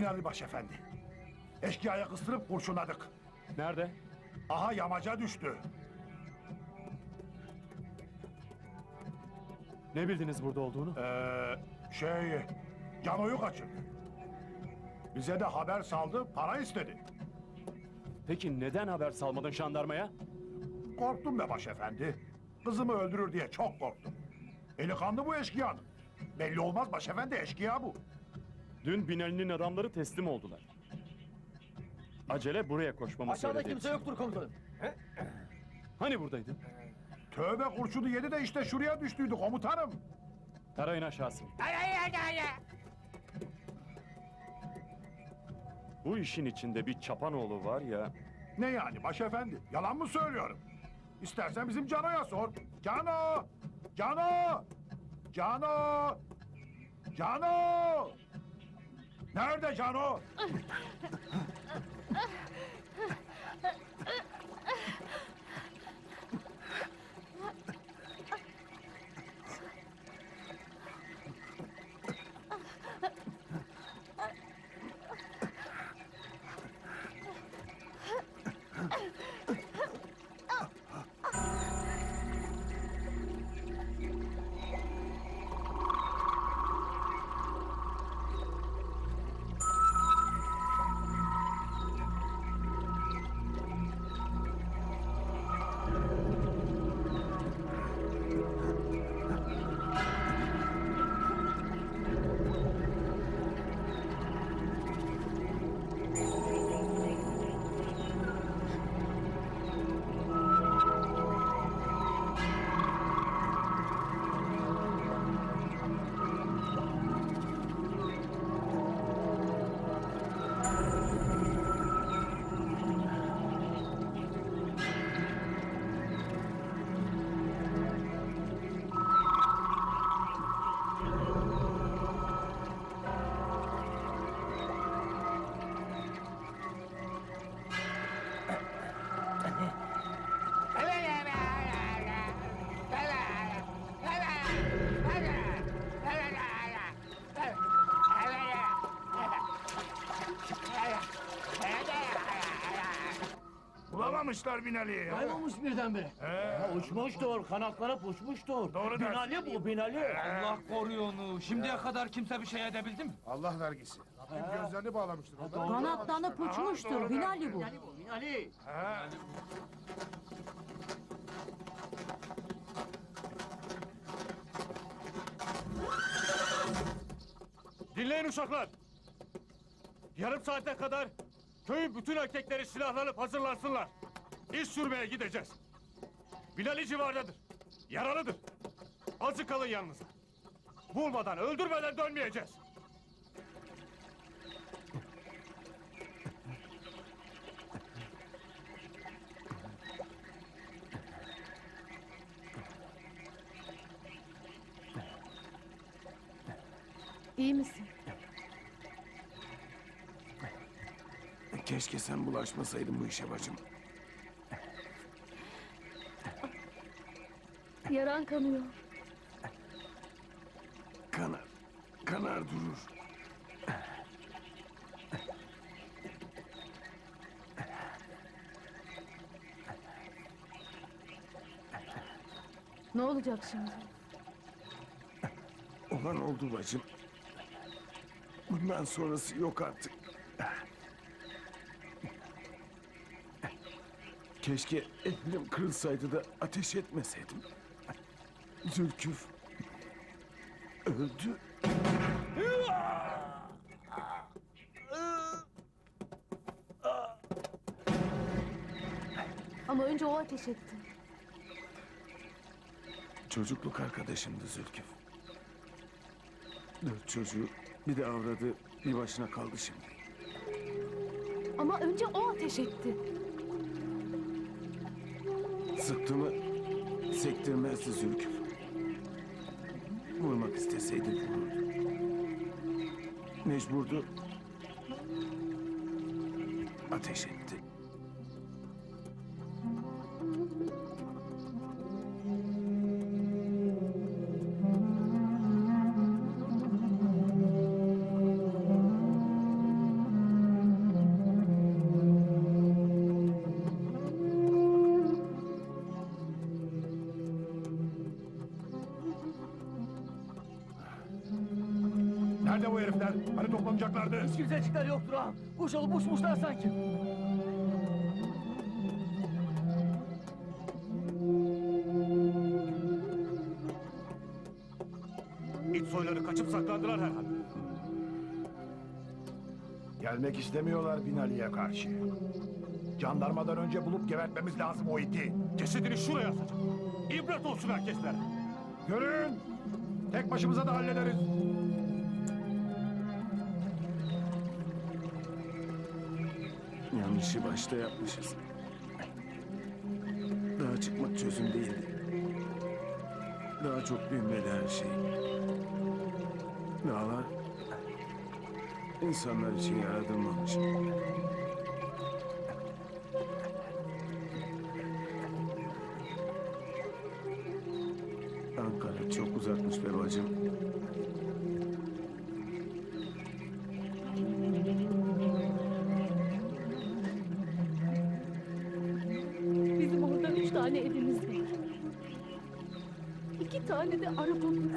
Binali Başefendi. Eşkıya'ya kıstırıp kurşunladık. Nerede? Aha yamaca düştü. Ne bildiniz burada olduğunu? Ee, şey, Cano'yu kaçırdı. Bize de haber saldı, para istedi. Peki neden haber salmadın jandarmaya? Korktum be başefendi. Kızımı öldürür diye çok korktum. Eli kanlı bu eşkıyanın. Belli olmaz başefendi eşkıya bu. Dün Binali'nin adamları teslim oldular. Acele buraya koşmamı Aşağıda söyledi. kimse yoktur komutanım. Hani buradaydın? Tövbe kurşunu yedi de işte şuraya düştüydü komutanım. Tarayın aşağısı. Bu işin içinde bir çapanoğlu var ya. Ne yani başefendi? Yalan mı söylüyorum? İstersen bizim Cano'ya sor. Cano! Cano! Cano! Cano! Nerede Cano? Vurmamışlar Binali'yi. Kaybolmuş birdenbire. He. Uçmuştur, kanatları uçmuştur. Doğru Binali dersin. bu, Binali. Allah koruyor onu. Şimdiye kadar kimse bir şey edebildi mi? Allah vergisi. Rabbim gözlerini bağlamıştır. onları. Kanatlanıp uçmuştur. Binali bu. Binali. He. Dinleyin uşaklar. Yarım saate kadar köyün bütün erkekleri silahlanıp hazırlansınlar. İş sürmeye gideceğiz. Bilal'i civardadır. Yaralıdır. Azıcık kalın yanınıza. Bulmadan, öldürmeden dönmeyeceğiz. İyi misin? Keşke sen bulaşmasaydın bu işe bacım. Yaran kanıyor. Kanar. Kanar durur. Ne olacak şimdi? Olan oldu bacım. Bundan sonrası yok artık. Keşke elim kırılsaydı da ateş etmeseydim. Zülküf öldü. Ama önce o ateş etti. Çocukluk arkadaşımdı Zülküf. Dört çocuğu bir de avradı bir başına kaldı şimdi. Ama önce o ateş etti. Sıktı mı sektirmezdi Zülküf. Vurmak isteseydi vururdu. Mecburdu. Ateş etti. Kimsecikler yoktur ağam. Kuş olup uçmuşlar sanki. İç soyları kaçıp saklandılar herhalde. Gelmek istemiyorlar Binali'ye karşı. Jandarmadan önce bulup gebertmemiz lazım o iti. Cesedini şuraya asacağım. İbret olsun herkeslere. Görün. Tek başımıza da hallederiz. Yanlışı başta yapmışız. Daha çıkmak çözüm değildi. Daha çok büyümeli her şey. Dağlar insanlar için yaratılmamış. Ankara çok uzakmış be bacım. İki tane de arabamız.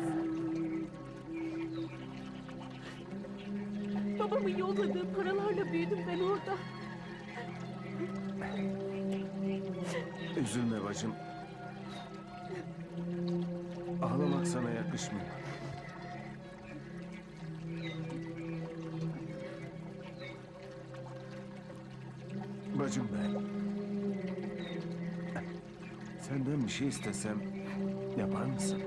Babamın yolladığı paralarla büyüdüm ben orada. Üzülme bacım. Ağlamak sana yakışmıyor. Bacım ben. Senden bir şey istesem yapar mısın?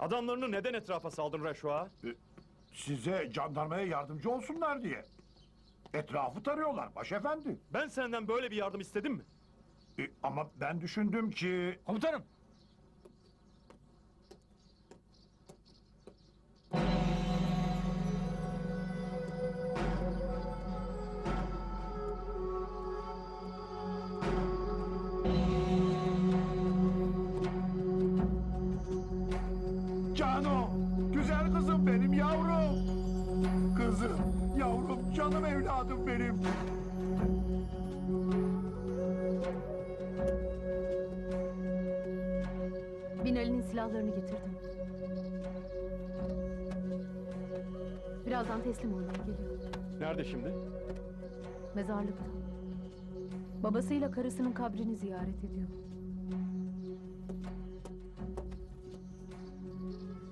Adamlarını neden etrafa saldın Reşo'a? Size jandarmaya yardımcı olsunlar diye. Etrafı tarıyorlar başefendi. Ben senden böyle bir yardım istedim mi? E, ama ben düşündüm ki... Komutanım. Nerede şimdi? Mezarlıkta. Babasıyla karısının kabrini ziyaret ediyor.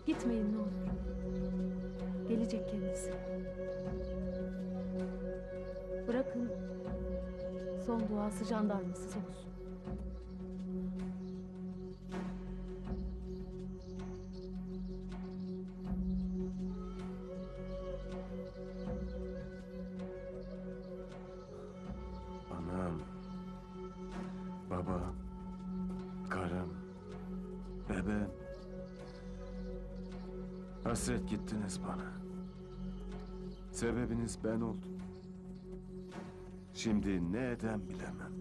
Gitmeyin ne olur. Gelecek kendisi. Bırakın son duası jandarmasız olsun. Hasret gittiniz bana. Sebebiniz ben oldum. Şimdi ne eden bilemem.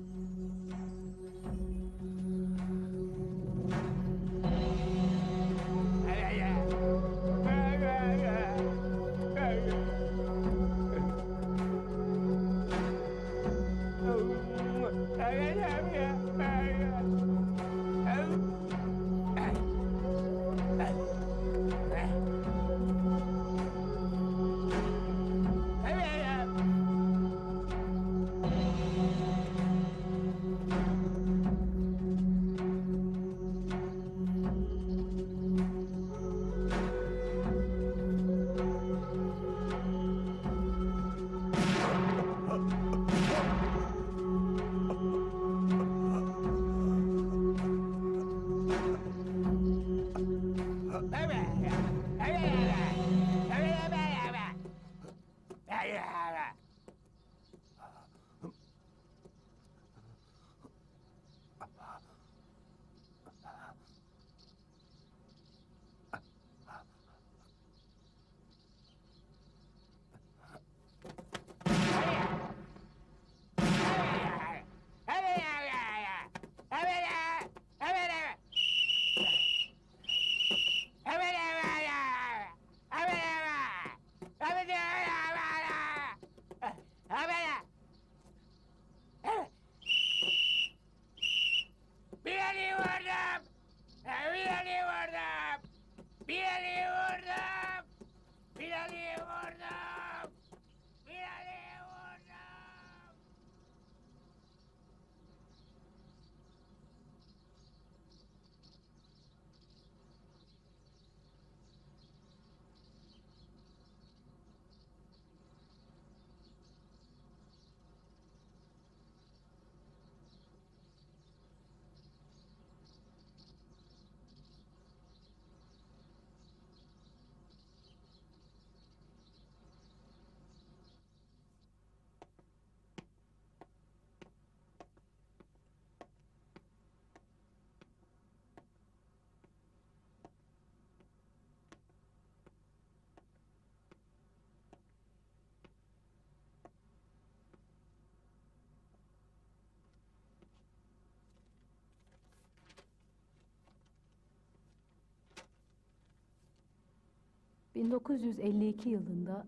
...1952 yılında...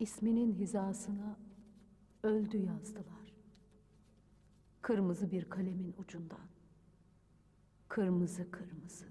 ...isminin hizasına... ...öldü yazdılar. Kırmızı bir kalemin ucundan. Kırmızı kırmızı.